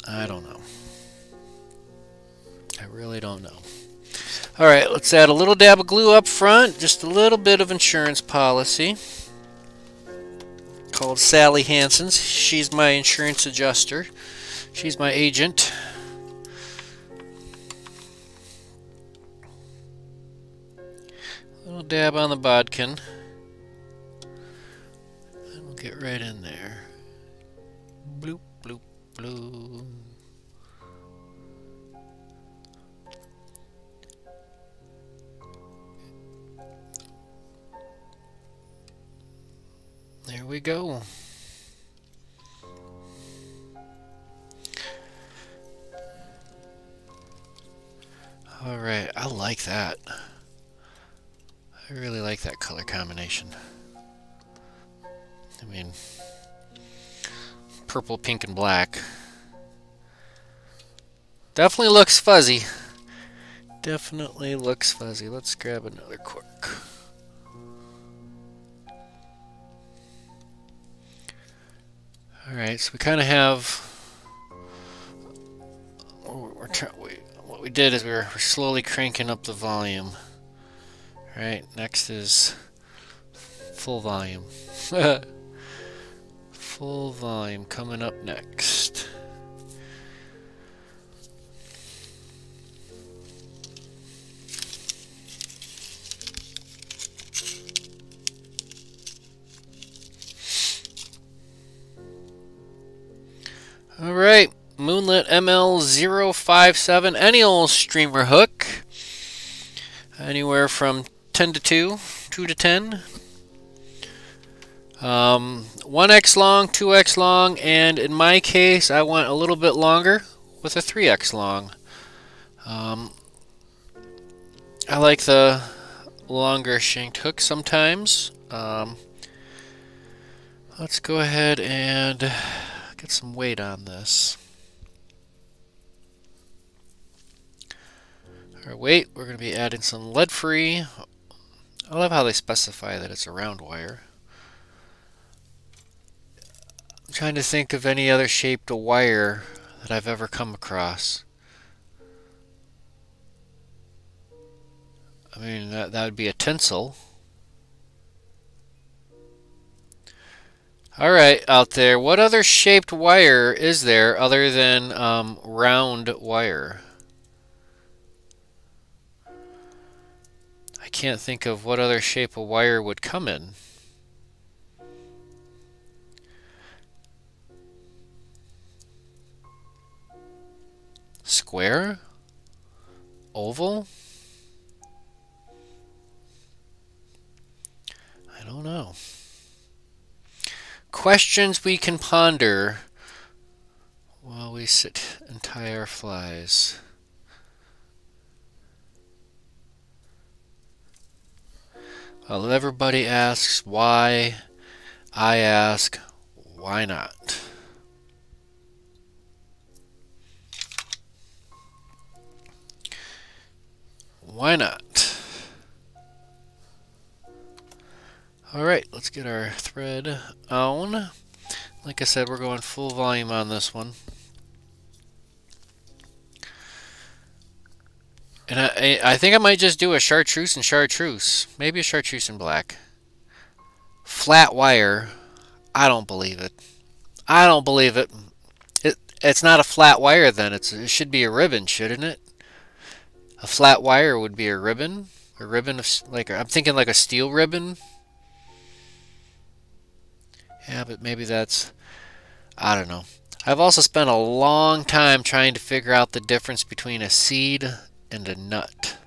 Speaker 1: I don't know. I really don't know. Alright, let's add a little dab of glue up front. Just a little bit of insurance policy. Called Sally Hansen's. She's my insurance adjuster. She's my agent. little dab on the bodkin. Get right in there. Bloop, bloop, bloop. There we go. Alright, I like that. I really like that color combination. I mean, purple, pink, and black. Definitely looks fuzzy. Definitely looks fuzzy. Let's grab another quick. Alright, so we kind of have... We, what we did is we were slowly cranking up the volume. Alright, next is full volume. full volume coming up next. Alright, Moonlit ML057, any old streamer hook. Anywhere from 10 to 2, 2 to 10. Um, 1x long, 2x long, and in my case, I went a little bit longer with a 3x long. Um, I like the longer shanked hook sometimes. Um, let's go ahead and get some weight on this. Our weight, we're going to be adding some lead free. I love how they specify that it's a round wire. I'm trying to think of any other shaped wire that I've ever come across. I mean, that, that would be a tinsel. Alright, out there, what other shaped wire is there other than um, round wire? I can't think of what other shape a wire would come in. Square? Oval? I don't know. Questions we can ponder while we sit and tie our flies. Well, everybody asks why, I ask why not. Why not? Alright, let's get our thread on. Like I said, we're going full volume on this one. And I, I think I might just do a chartreuse and chartreuse. Maybe a chartreuse and black. Flat wire. I don't believe it. I don't believe it. It It's not a flat wire then. It's, it should be a ribbon, shouldn't it? A flat wire would be a ribbon. A ribbon of, like, I'm thinking like a steel ribbon. Yeah, but maybe that's, I don't know. I've also spent a long time trying to figure out the difference between a seed and a nut.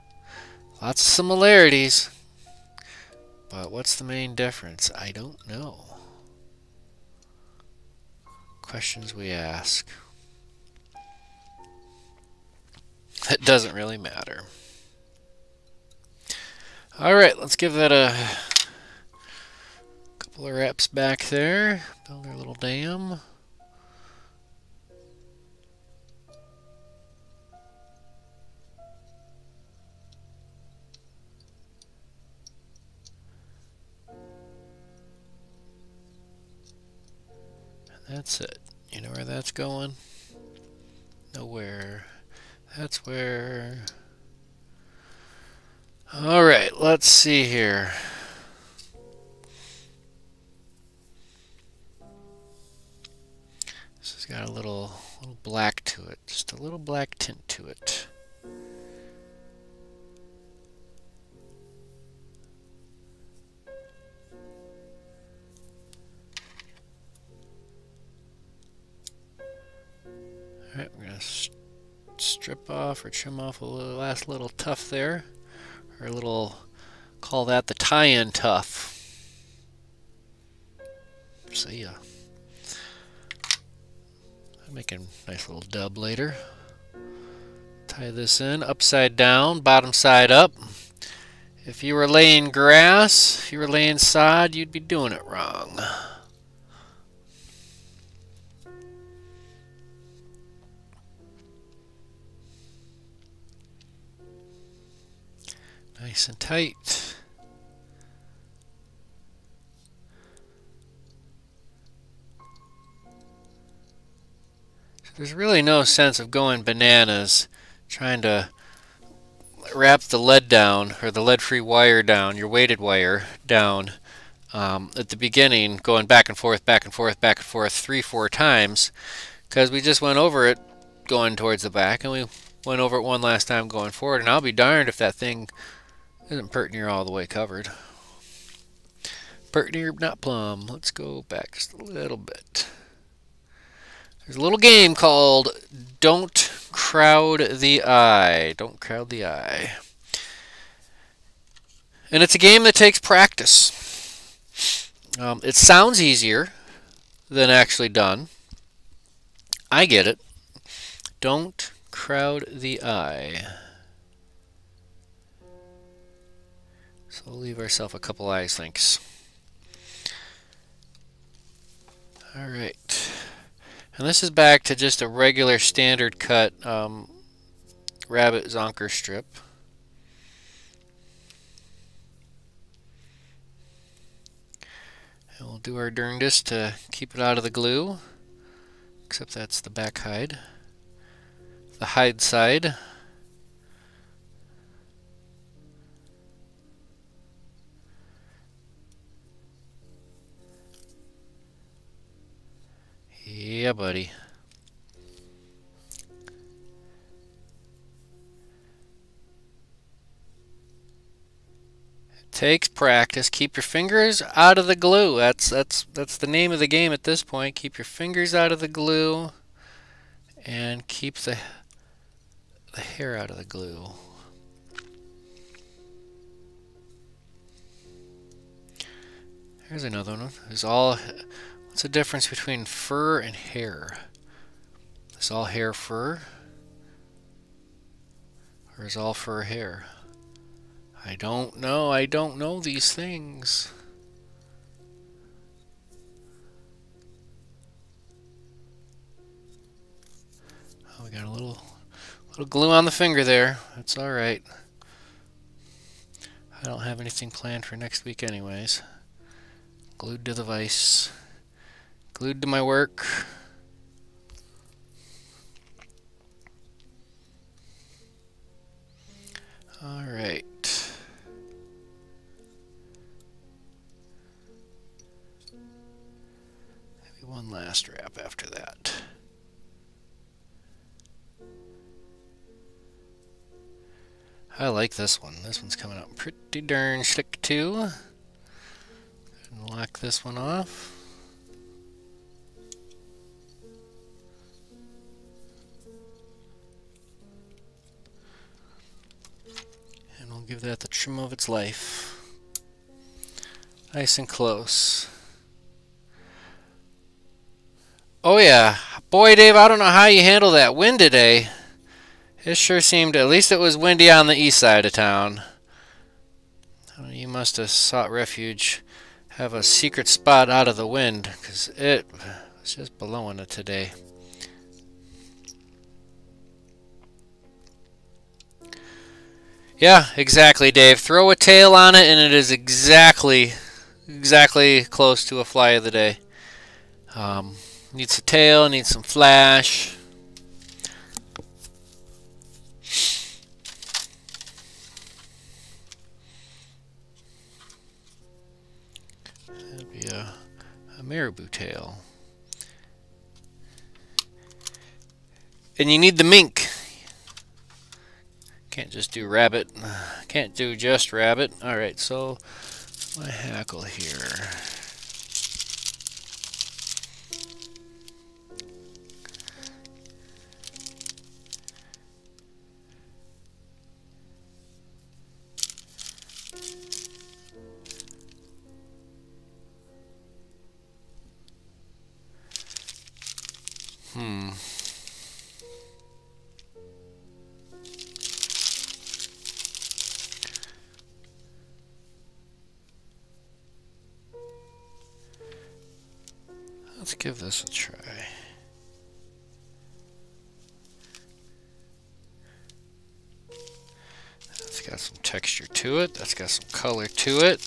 Speaker 1: Lots of similarities, but what's the main difference? I don't know. Questions we ask. It doesn't really matter. Alright, let's give that a couple of reps back there. Build our little dam. That's it. You know where that's going? Nowhere. That's where... Alright, let's see here. This has got a little, little black to it. Just a little black tint to it. Alright, we're going to strip off or trim off a little, last little tuft there. Or a little, call that the tie-in tuft. See ya. I'm making a nice little dub later. Tie this in upside down, bottom side up. If you were laying grass, if you were laying sod, you'd be doing it wrong. Nice and tight. there's really no sense of going bananas trying to wrap the lead down or the lead-free wire down, your weighted wire down um, at the beginning, going back and forth, back and forth, back and forth three, four times because we just went over it going towards the back and we went over it one last time going forward and I'll be darned if that thing isn't pert near all the way covered. Pert near, not Plum. Let's go back just a little bit. There's a little game called Don't Crowd the Eye. Don't crowd the eye. And it's a game that takes practice. Um, it sounds easier than actually done. I get it. Don't crowd the eye. So we'll leave ourselves a couple eyes, links. Alright. And this is back to just a regular standard cut um, rabbit zonker strip. And we'll do our darndest to keep it out of the glue, except that's the back hide. The hide side. Yeah, buddy. takes practice. Keep your fingers out of the glue. That's that's that's the name of the game at this point. Keep your fingers out of the glue and keep the the hair out of the glue. Here's another one. There's all what's the difference between fur and hair? Is all hair fur? Or is all fur hair? I don't know. I don't know these things. Oh, we got a little, little glue on the finger there. That's all right. I don't have anything planned for next week anyways. Glued to the vise. Glued to my work. All right. Maybe one last wrap after that. I like this one. This one's coming out pretty darn slick too. And lock this one off. We'll give that the trim of its life. Nice and close. Oh yeah. Boy, Dave, I don't know how you handle that wind today. It sure seemed, at least it was windy on the east side of town. Oh, you must have sought refuge, have a secret spot out of the wind, because it was just blowing it today. Yeah, exactly, Dave. Throw a tail on it, and it is exactly, exactly close to a fly of the day. Um, Needs a tail, needs some flash. That'd be a, a marabou tail. And you need the mink. Can't just do rabbit. Can't do just rabbit. Alright, so my hackle here. Hmm. This a try. It's got some texture to it. That's got some color to it.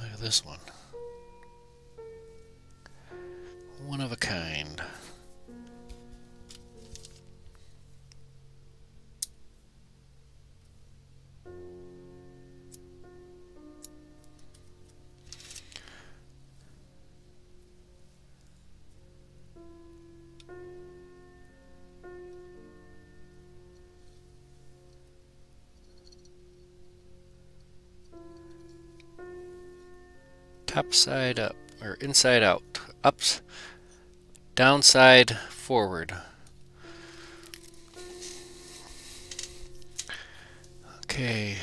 Speaker 1: Look at this one. one of a kind. Top side up. or inside out. Ups, downside, forward. Okay.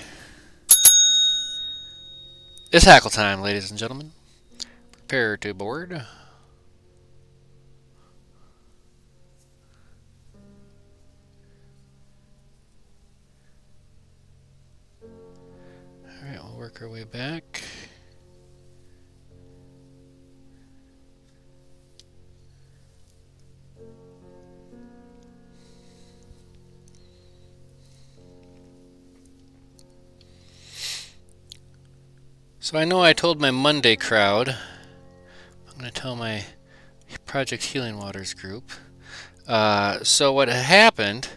Speaker 1: It's hackle time, ladies and gentlemen. Prepare to board. Alright, we'll work our way back. I know I told my Monday crowd, I'm going to tell my Project Healing Waters group. Uh, so what happened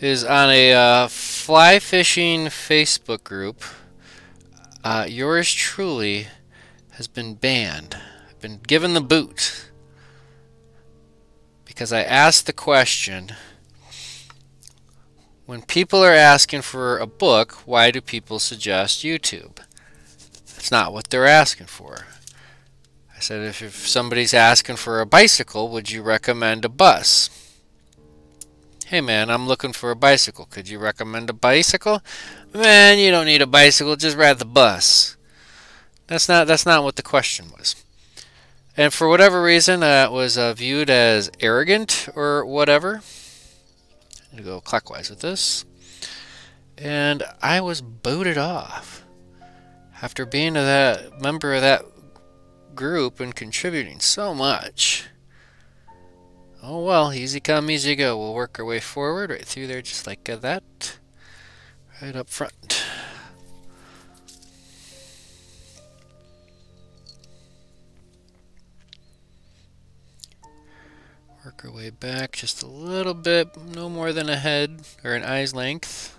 Speaker 1: is on a uh, fly fishing Facebook group, uh, yours truly has been banned. I've been given the boot because I asked the question, when people are asking for a book, why do people suggest YouTube? It's not what they're asking for. I said, if, if somebody's asking for a bicycle, would you recommend a bus? Hey man, I'm looking for a bicycle. Could you recommend a bicycle? Man, you don't need a bicycle, just ride the bus. That's not that's not what the question was. And for whatever reason, that was uh, viewed as arrogant or whatever. I'm going to go clockwise with this. And I was booted off after being a that member of that group and contributing so much. Oh well, easy come, easy go. We'll work our way forward right through there just like that. Right up front. Work our way back just a little bit, no more than a head or an eye's length.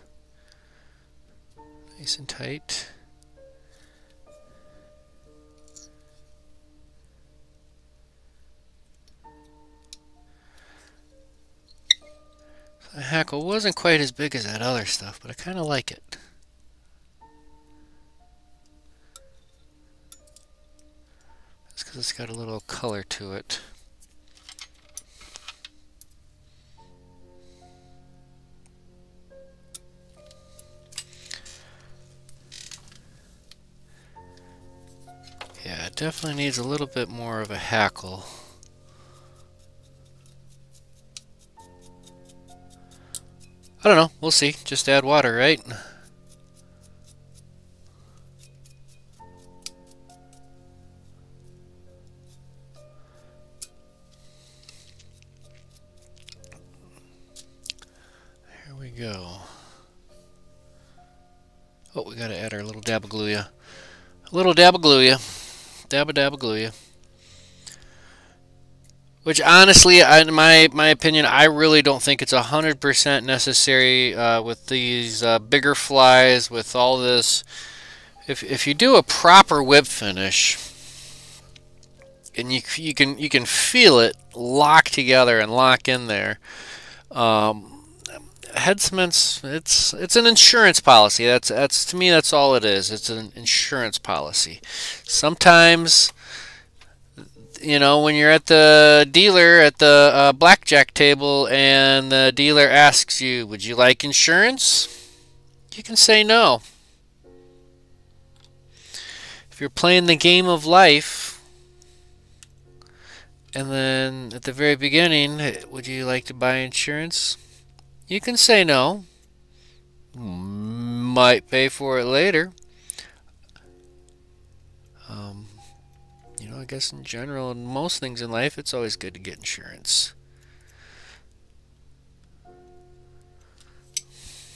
Speaker 1: Nice and tight. The hackle wasn't quite as big as that other stuff, but I kind of like it. That's because it's got a little color to it. Yeah, it definitely needs a little bit more of a hackle. I don't know. We'll see. Just add water, right? Here we go. Oh, we gotta add our little dab of gluia. A little dab of gluia. Dab a dab of gluia. Which honestly, in my my opinion, I really don't think it's hundred percent necessary uh, with these uh, bigger flies. With all this, if if you do a proper whip finish, and you you can you can feel it lock together and lock in there. Um, head cements it's it's an insurance policy that's that's to me that's all it is it's an insurance policy sometimes you know, when you're at the dealer at the uh, blackjack table and the dealer asks you, would you like insurance? You can say no. If you're playing the game of life, and then at the very beginning, would you like to buy insurance? You can say no. Might pay for it later. I guess in general, in most things in life, it's always good to get insurance.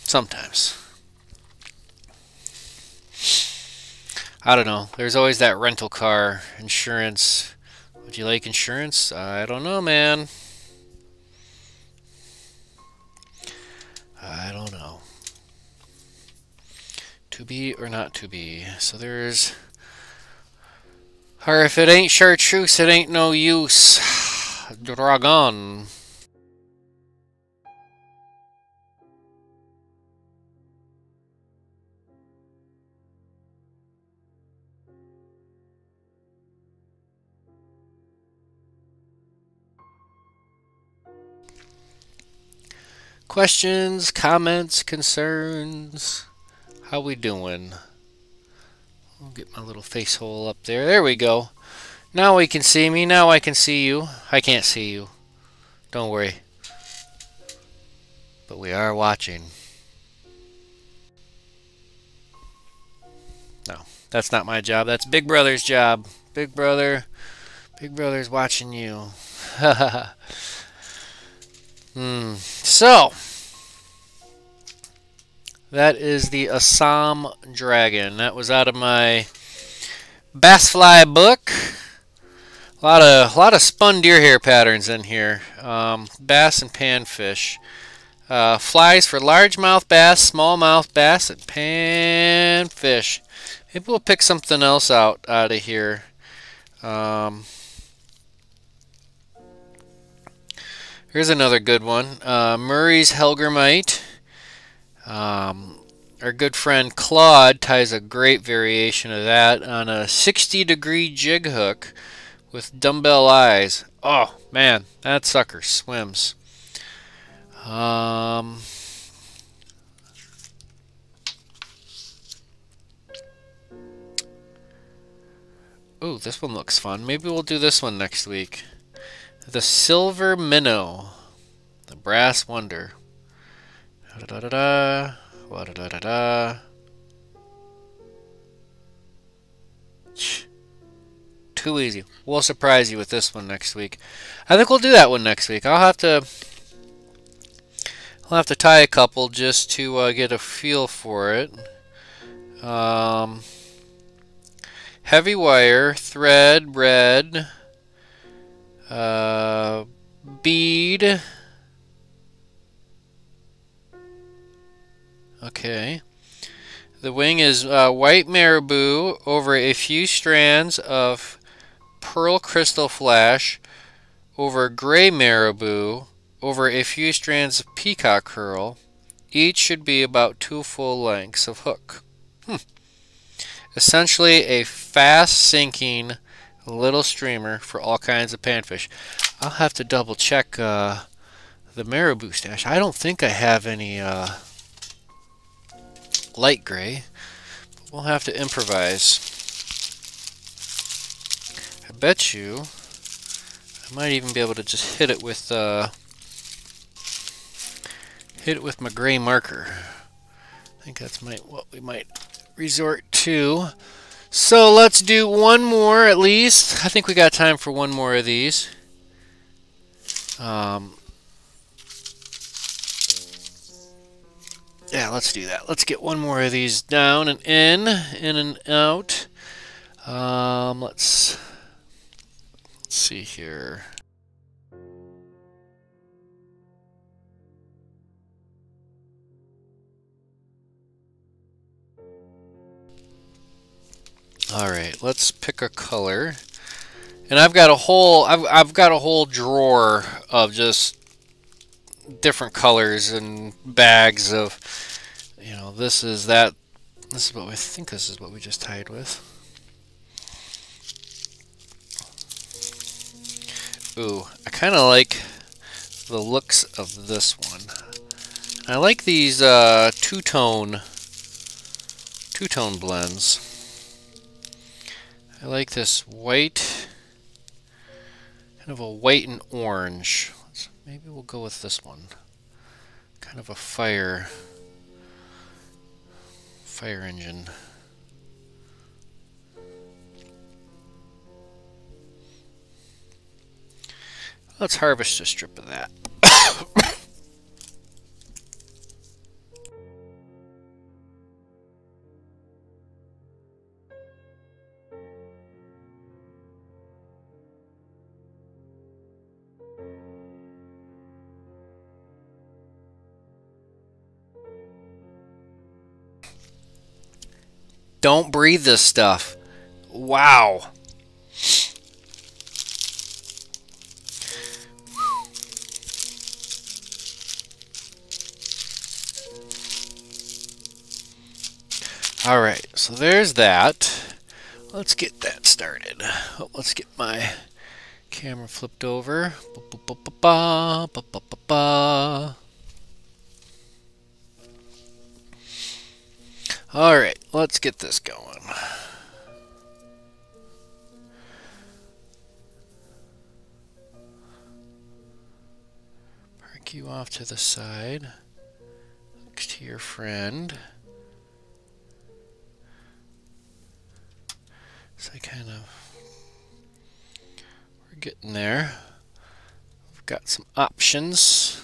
Speaker 1: Sometimes. I don't know. There's always that rental car insurance. Would you like insurance? I don't know, man. I don't know. To be or not to be. So there's or if it ain't chartreuse, it ain't no use. Dragon. Questions, comments, concerns? How we doing? I'll get my little face hole up there. There we go. Now we can see me. Now I can see you. I can't see you. Don't worry. But we are watching. No, that's not my job. That's Big Brother's job. Big Brother. Big Brother's watching you. hmm. So, that is the Assom Dragon. That was out of my Bass Fly book. A lot of a lot of spun deer hair patterns in here. Um, bass and panfish. Uh, flies for largemouth bass, smallmouth bass, and panfish. Maybe we'll pick something else out out of here. Um, here's another good one. Uh, Murray's Hellgrammite. Um, our good friend Claude ties a great variation of that on a 60 degree jig hook with dumbbell eyes. Oh man, that sucker swims. Um, this one looks fun. Maybe we'll do this one next week. The Silver Minnow. The Brass Wonder. Da da da da. Da da da da. Too easy. We'll surprise you with this one next week. I think we'll do that one next week. I'll have to I'll have to tie a couple just to uh, get a feel for it. Um, heavy wire, thread, red, uh, bead. Okay. The wing is uh, white marabou over a few strands of pearl crystal flash over gray marabou over a few strands of peacock curl. Each should be about two full lengths of hook. Hmm. Essentially a fast sinking little streamer for all kinds of panfish. I'll have to double check uh, the marabou stash. I don't think I have any uh, light gray. We'll have to improvise. I bet you I might even be able to just hit it with uh, hit it with my gray marker. I think that's might what we might resort to. So let's do one more at least. I think we got time for one more of these. Um, yeah, let's do that. Let's get one more of these down and in, in and out. Um, let's, let's see here. Alright, let's pick a color. And I've got a whole I've I've got a whole drawer of just different colors and bags of you know, this is that this is what we think this is what we just tied with. Ooh, I kinda like the looks of this one. I like these uh, two-tone two-tone blends. I like this white, kind of a white and orange. Maybe we'll go with this one. Kind of a fire, fire engine. Let's harvest a strip of that. Don't breathe this stuff. Wow. All right, so there's that. Let's get that started. Oh, let's get my camera flipped over. Ba -ba -ba Alright, let's get this going. Park you off to the side, next to your friend. So I kind of, we're getting there. We've got some options.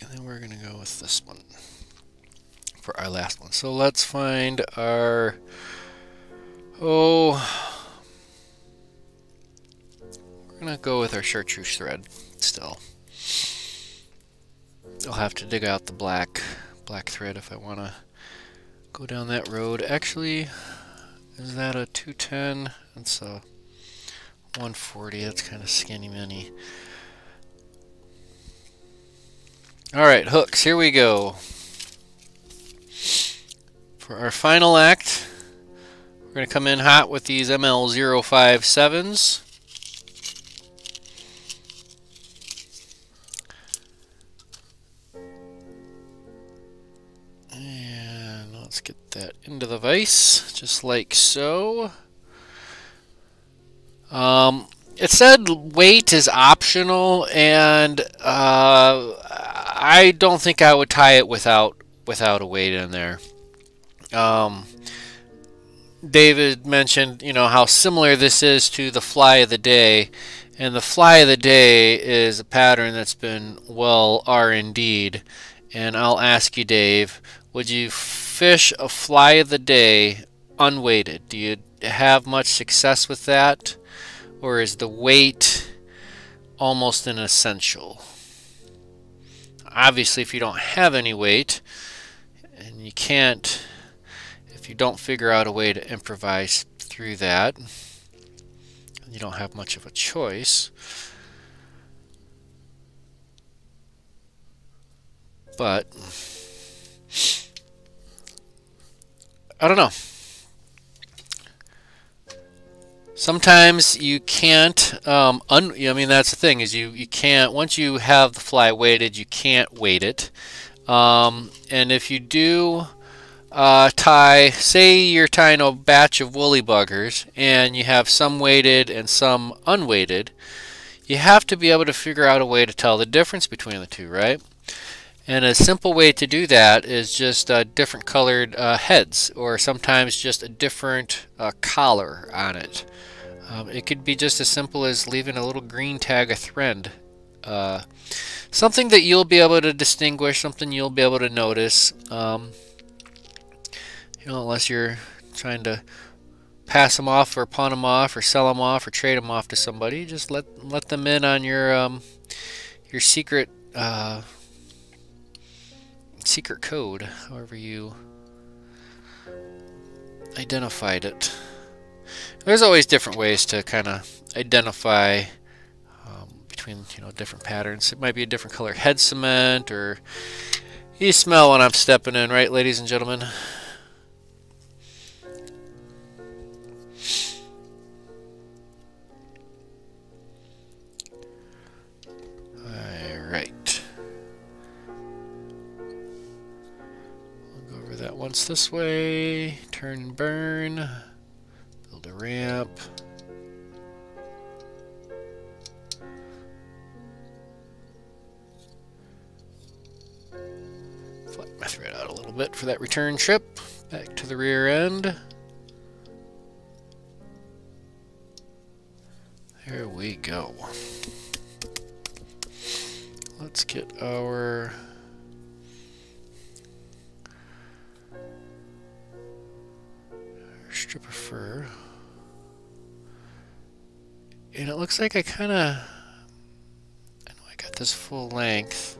Speaker 1: And then we're going to go with this one for our last one. So let's find our, oh, we're going to go with our chartreuse thread still. I'll have to dig out the black black thread if I want to go down that road. Actually, is that a 210? That's a 140. That's kind of skinny mini. Alright, hooks, here we go. For our final act, we're going to come in hot with these ML057s. And let's get that into the vise, just like so. Um, it said weight is optional, and uh, I don't think I would tie it without without a weight in there. Um, David mentioned, you know, how similar this is to the fly of the day, and the fly of the day is a pattern that's been well R&D'd. And I'll ask you, Dave, would you fish a fly of the day unweighted? Do you have much success with that? Or is the weight almost an essential? Obviously, if you don't have any weight, and you can't, if you don't figure out a way to improvise through that, you don't have much of a choice. But I don't know. Sometimes you can't, um, I mean, that's the thing, is you, you can't, once you have the fly weighted, you can't weight it. Um, and if you do uh, tie, say you're tying a batch of woolly buggers, and you have some weighted and some unweighted, you have to be able to figure out a way to tell the difference between the two, right? And a simple way to do that is just uh, different colored uh, heads or sometimes just a different uh, collar on it. Um, it could be just as simple as leaving a little green tag of thread. Uh, something that you'll be able to distinguish, something you'll be able to notice. Um, you know, unless you're trying to pass them off or pawn them off or sell them off or trade them off to somebody, just let let them in on your um, your secret uh, secret code, however you identified it. There's always different ways to kind of identify um, between you know different patterns. It might be a different color head cement, or you smell when I'm stepping in, right, ladies and gentlemen? Alright. We'll go over that once this way, turn burn, a ramp. Flatten my thread out a little bit for that return trip, back to the rear end. There we go. Let's get our strip of fur. And it looks like I kind of... I know I got this full length.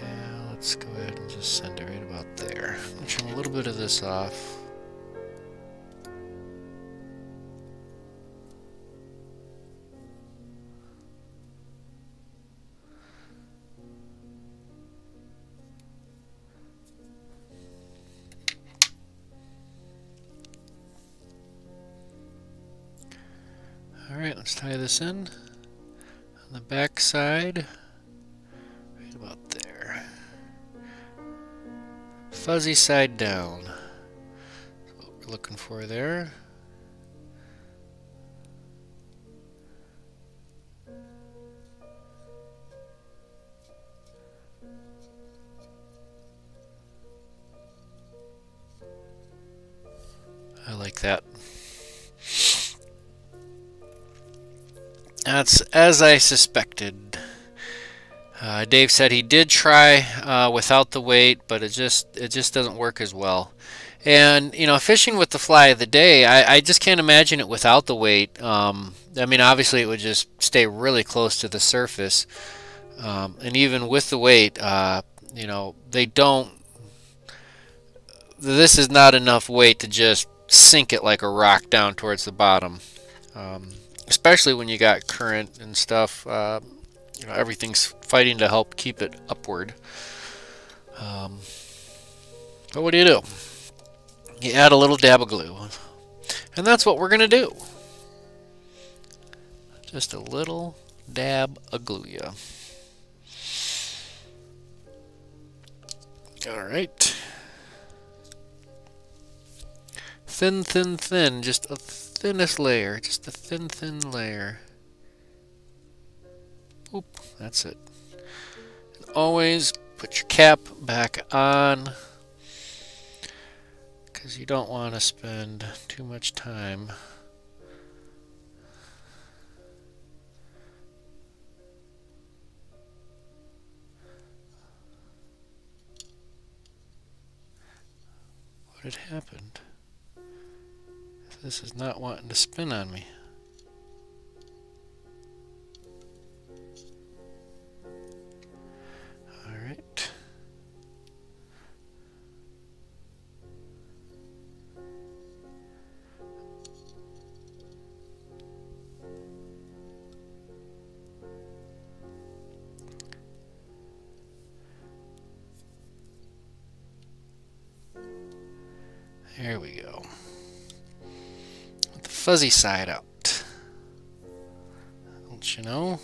Speaker 1: Yeah, let's go ahead and just send it right about there. I'm trim a little bit of this off. Let's tie this in. on the back side. Right about there. Fuzzy side down. That's what we're looking for there. That's as I suspected. Uh, Dave said he did try uh, without the weight, but it just it just doesn't work as well. And you know, fishing with the fly of the day, I, I just can't imagine it without the weight. Um, I mean, obviously, it would just stay really close to the surface, um, and even with the weight, uh, you know, they don't. This is not enough weight to just sink it like a rock down towards the bottom. Um, especially when you got current and stuff. Uh, you know, everything's fighting to help keep it upward. Um, but what do you do? You add a little dab of glue. And that's what we're going to do. Just a little dab of glue. Yeah. All right. Thin, thin, thin. Just a thinnest layer. Just a thin, thin layer. Oop, that's it. And always put your cap back on because you don't want to spend too much time what had happened this is not wanting to spin on me. Alright. Fuzzy side out. Don't you know?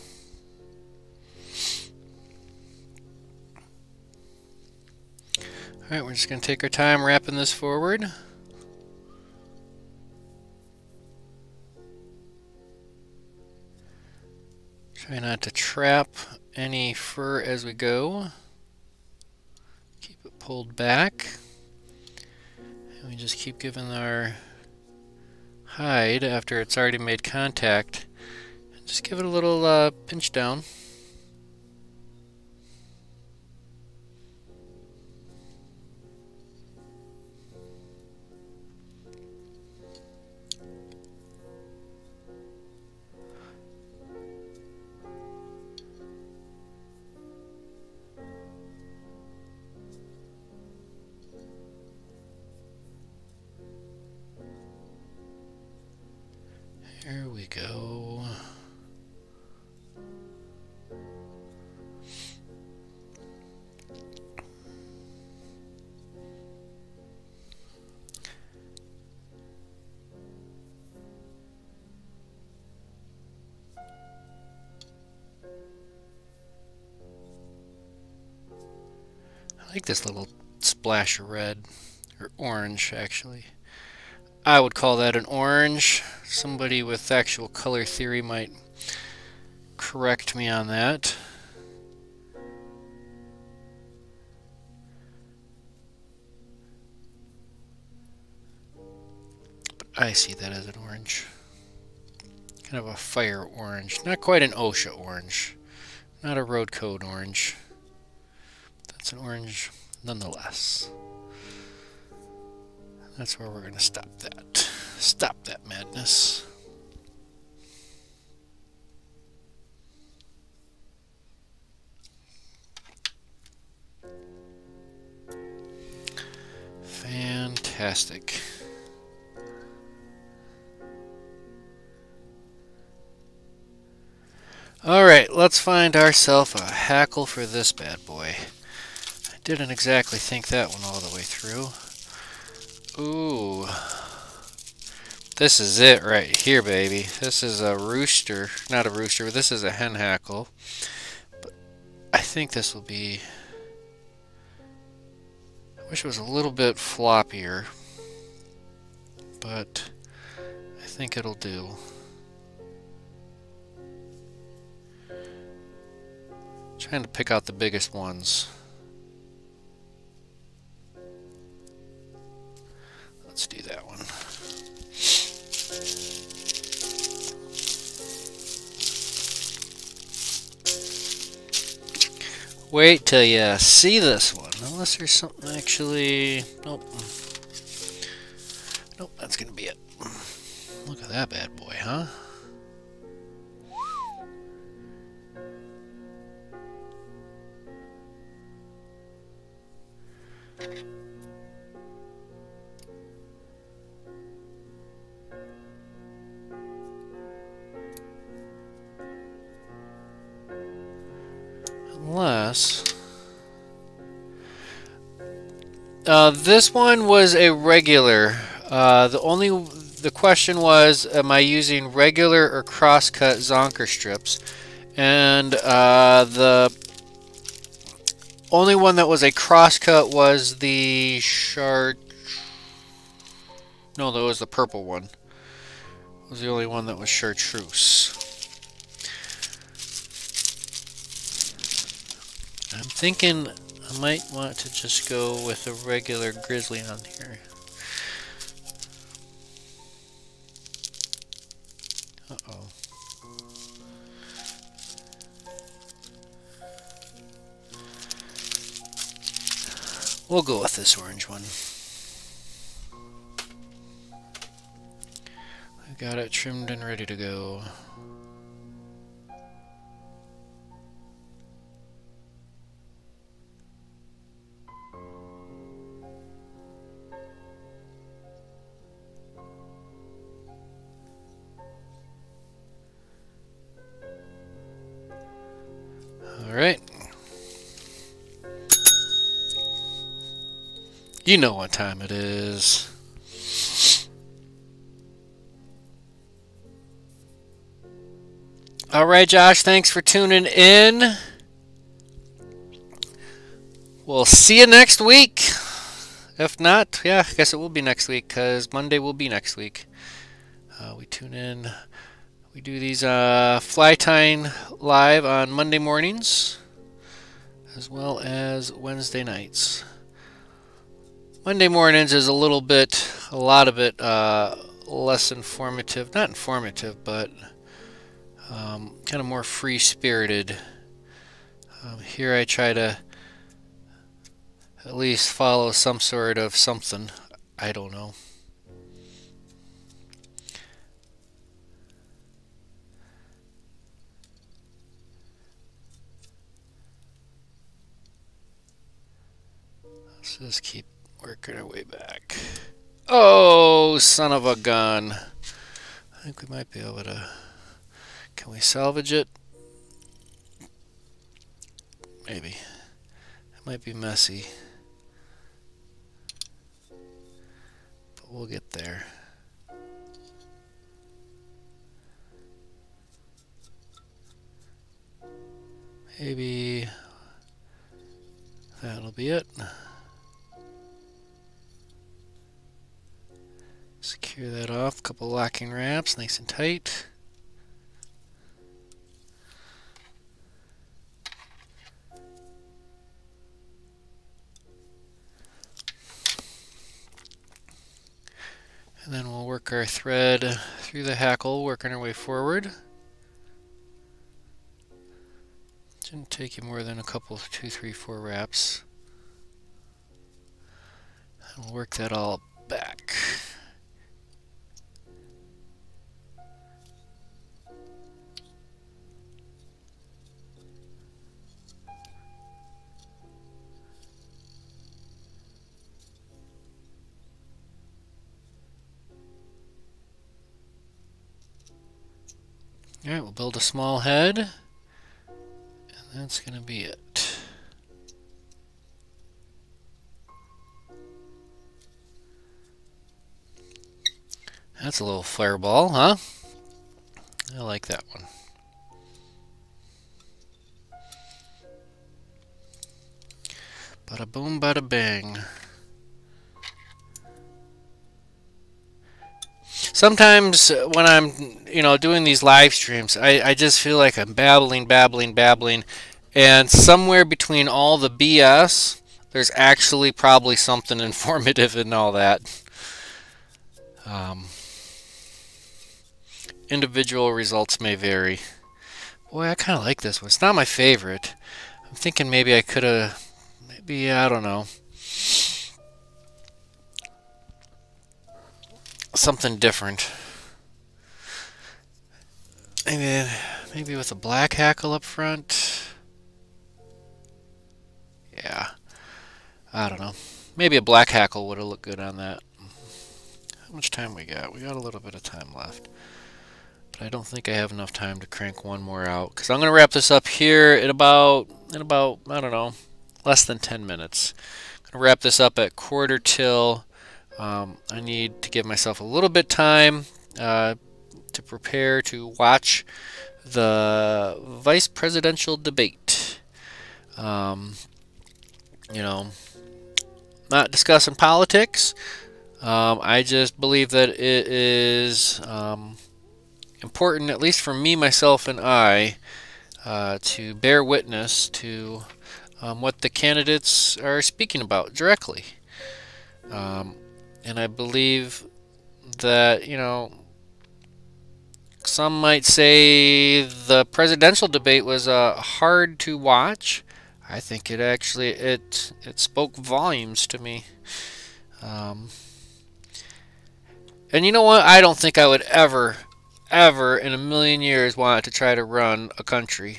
Speaker 1: Alright, we're just going to take our time wrapping this forward. Try not to trap any fur as we go. Keep it pulled back. And we just keep giving our hide after it's already made contact. Just give it a little uh, pinch down. Like this little splash of red, or orange actually. I would call that an orange. Somebody with actual color theory might correct me on that. But I see that as an orange. Kind of a fire orange. Not quite an OSHA orange. Not a road code orange. It's an orange nonetheless. That's where we're going to stop that. Stop that madness. Fantastic. Alright, let's find ourselves a hackle for this bad boy. Didn't exactly think that one all the way through. Ooh. This is it right here, baby. This is a rooster. Not a rooster, but this is a hen hackle. But I think this will be... I wish it was a little bit floppier. But I think it'll do. Trying to pick out the biggest ones. Let's do that one. Wait till you see this one. Unless there's something actually... Nope. Nope, that's gonna be it. Look at that bad boy, huh? Uh, this one was a regular. Uh, the only the question was, am I using regular or crosscut Zonker strips? And uh, the only one that was a crosscut was the shard. No, that was the purple one. It was the only one that was chartreuse. I'm thinking I might want to just go with a regular grizzly on here. Uh-oh. We'll go with this orange one. I got it trimmed and ready to go. You know what time it is. All right, Josh, thanks for tuning in. We'll see you next week. If not, yeah, I guess it will be next week because Monday will be next week. Uh, we tune in. We do these uh, fly tying live on Monday mornings as well as Wednesday nights. Monday mornings is a little bit, a lot of it, uh, less informative. Not informative, but um, kind of more free-spirited. Um, here I try to at least follow some sort of something. I don't know. Let's just keep working our way back. Oh, son of a gun. I think we might be able to... Can we salvage it? Maybe. It might be messy. But we'll get there. Maybe that'll be it. Secure that off, a couple locking wraps, nice and tight. And then we'll work our thread through the hackle, working our way forward. Shouldn't take you more than a couple, two, three, four wraps. And we'll work that all back. Alright, we'll build a small head. And that's going to be it. That's a little fireball, huh? I like that one. Bada boom, bada bang. Sometimes when I'm, you know, doing these live streams, I, I just feel like I'm babbling, babbling, babbling. And somewhere between all the BS, there's actually probably something informative in all that. Um, individual results may vary. Boy, I kind of like this one. It's not my favorite. I'm thinking maybe I could have be, I don't know, something different. Maybe, maybe with a black hackle up front. Yeah, I don't know. Maybe a black hackle would have looked good on that. How much time we got? We got a little bit of time left. But I don't think I have enough time to crank one more out. Because I'm going to wrap this up here in about, in about, I don't know, less than 10 minutes. I'm going to wrap this up at quarter till. Um, I need to give myself a little bit time uh, to prepare to watch the vice presidential debate. Um, you know, not discussing politics. Um, I just believe that it is um, important, at least for me, myself, and I, uh, to bear witness to um, what the candidates are speaking about directly. Um, and I believe that, you know, some might say the presidential debate was uh, hard to watch. I think it actually it it spoke volumes to me. Um, and you know what? I don't think I would ever, ever in a million years want to try to run a country.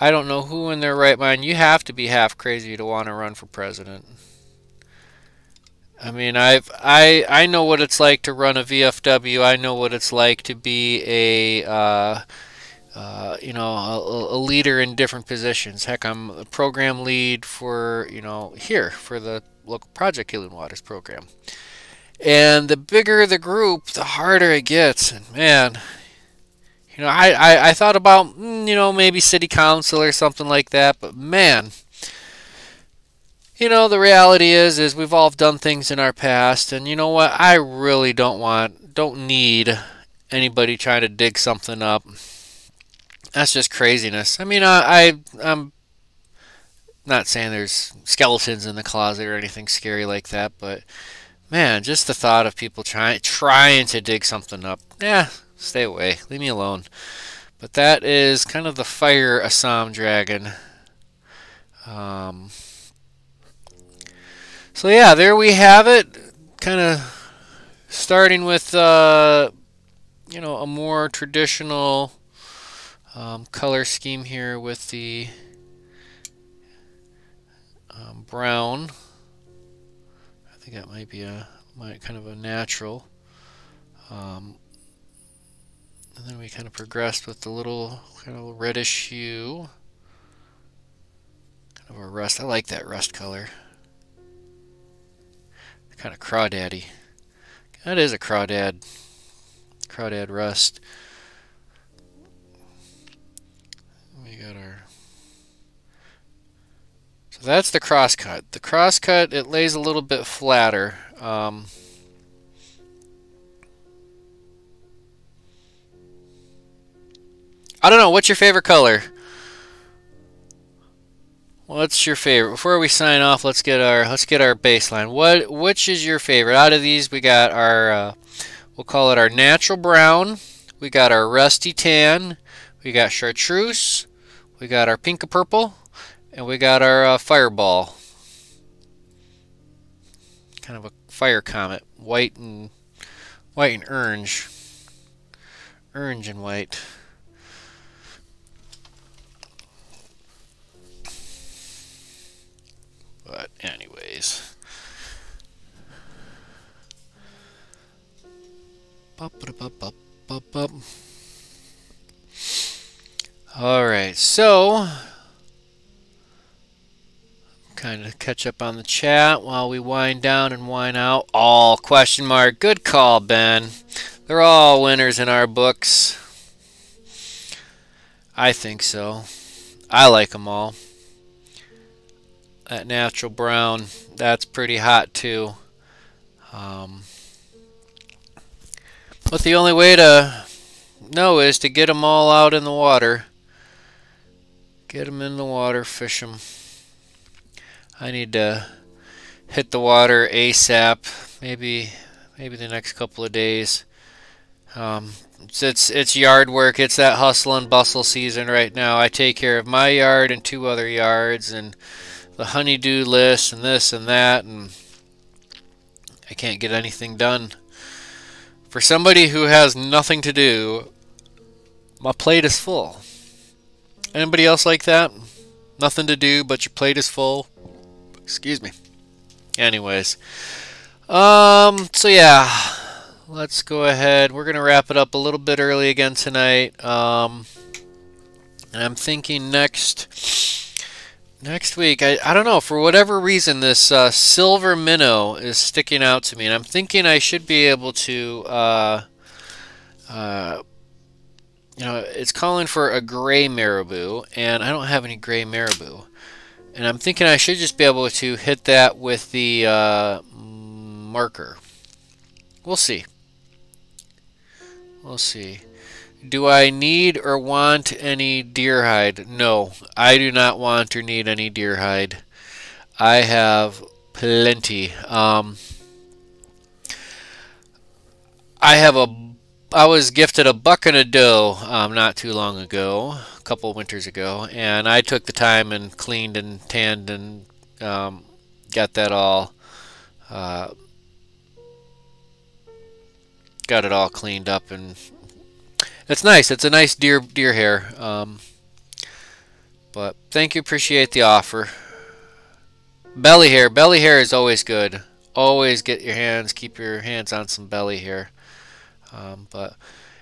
Speaker 1: I don't know who in their right mind. You have to be half crazy to want to run for president. I mean, I've I I know what it's like to run a VFW. I know what it's like to be a uh, uh, you know a, a, leader in different positions. Heck, I'm a program lead for you know here for the local project Healing Waters program. And the bigger the group, the harder it gets. And man, you know, I, I, I thought about, mm, you know, maybe city council or something like that, but man, you know, the reality is, is we've all done things in our past, and you know what? I really don't want, don't need anybody trying to dig something up. That's just craziness. I mean, I, I I'm not saying there's skeletons in the closet or anything scary like that, but man, just the thought of people trying trying to dig something up, yeah, Stay away. Leave me alone. But that is kind of the fire Assom dragon. Um, so yeah, there we have it. Kind of starting with, uh, you know, a more traditional um, color scheme here with the um, brown. I think that might be a might kind of a natural. Um, and then we kind of progressed with the little kind of reddish hue. Kind of a rust. I like that rust color. Kind of crawdaddy. That is a crawdad. Crawdad rust. We got our... So that's the crosscut. The crosscut, it lays a little bit flatter. Um, I don't know. What's your favorite color? What's your favorite? Before we sign off, let's get our let's get our baseline. What which is your favorite? Out of these, we got our uh, we'll call it our natural brown. We got our rusty tan. We got chartreuse. We got our pink purple, and we got our uh, fireball. Kind of a fire comet, white and white and orange, orange and white. But anyways. Alright, so kind of catch up on the chat while we wind down and wind out. All question mark. Good call, Ben. They're all winners in our books. I think so. I like them all. That natural brown, that's pretty hot too. Um, but the only way to know is to get them all out in the water. Get them in the water, fish them. I need to hit the water ASAP. Maybe, maybe the next couple of days. Um, it's, it's it's yard work. It's that hustle and bustle season right now. I take care of my yard and two other yards and the honeydew list and this and that and I can't get anything done. For somebody who has nothing to do, my plate is full. Anybody else like that? Nothing to do, but your plate is full. Excuse me. Anyways. Um, so yeah. Let's go ahead. We're going to wrap it up a little bit early again tonight. Um, and I'm thinking next next week, I, I don't know, for whatever reason, this uh, silver minnow is sticking out to me. And I'm thinking I should be able to, uh, uh, you know, it's calling for a gray marabou, and I don't have any gray marabou. And I'm thinking I should just be able to hit that with the uh, marker. We'll see. We'll see. Do I need or want any deer hide? No, I do not want or need any deer hide. I have plenty. Um, I have a. I was gifted a buck and a doe um, not too long ago, a couple winters ago, and I took the time and cleaned and tanned and um, got that all. Uh, got it all cleaned up and it's nice. It's a nice deer deer hair. Um, but thank you, appreciate the offer. Belly hair. Belly hair is always good. Always get your hands, keep your hands on some belly hair. Um, but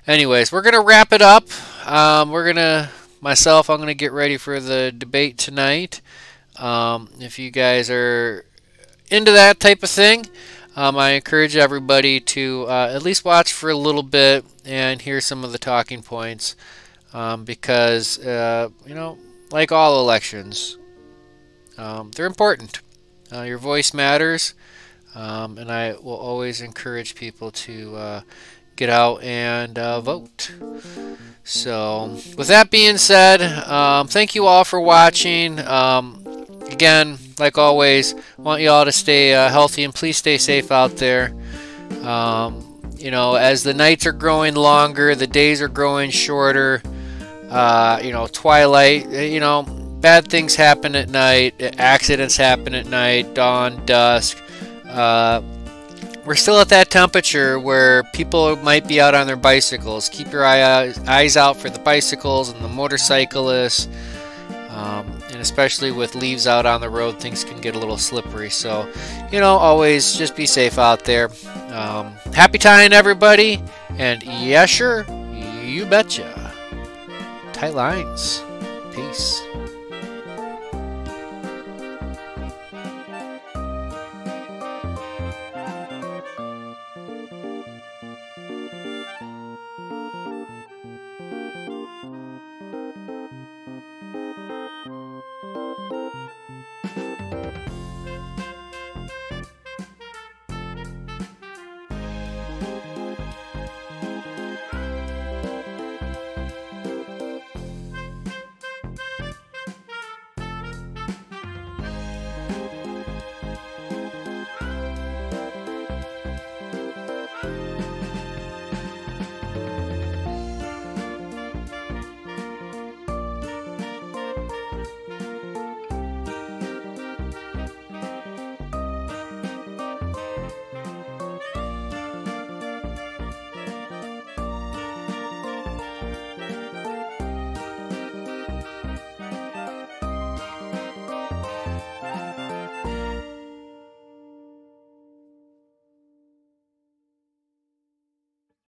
Speaker 1: anyways, we're going to wrap it up. Um, we're going to, myself, I'm going to get ready for the debate tonight. Um, if you guys are into that type of thing, um, I encourage everybody to uh, at least watch for a little bit and hear some of the talking points um, because, uh, you know, like all elections, um, they're important. Uh, your voice matters, um, and I will always encourage people to uh, get out and uh, vote. So, with that being said, um, thank you all for watching. Um, again, like always, want you all to stay uh, healthy and please stay safe out there. Um, you know, as the nights are growing longer, the days are growing shorter. Uh, you know, twilight. Eh, you know, bad things happen at night. Accidents happen at night. Dawn, dusk. Uh, we're still at that temperature where people might be out on their bicycles. Keep your eye, eyes out for the bicycles and the motorcyclists. Um, especially with leaves out on the road, things can get a little slippery. So, you know, always just be safe out there. Um, happy tying, everybody. And yeah, sure, you betcha. Tight lines. Peace.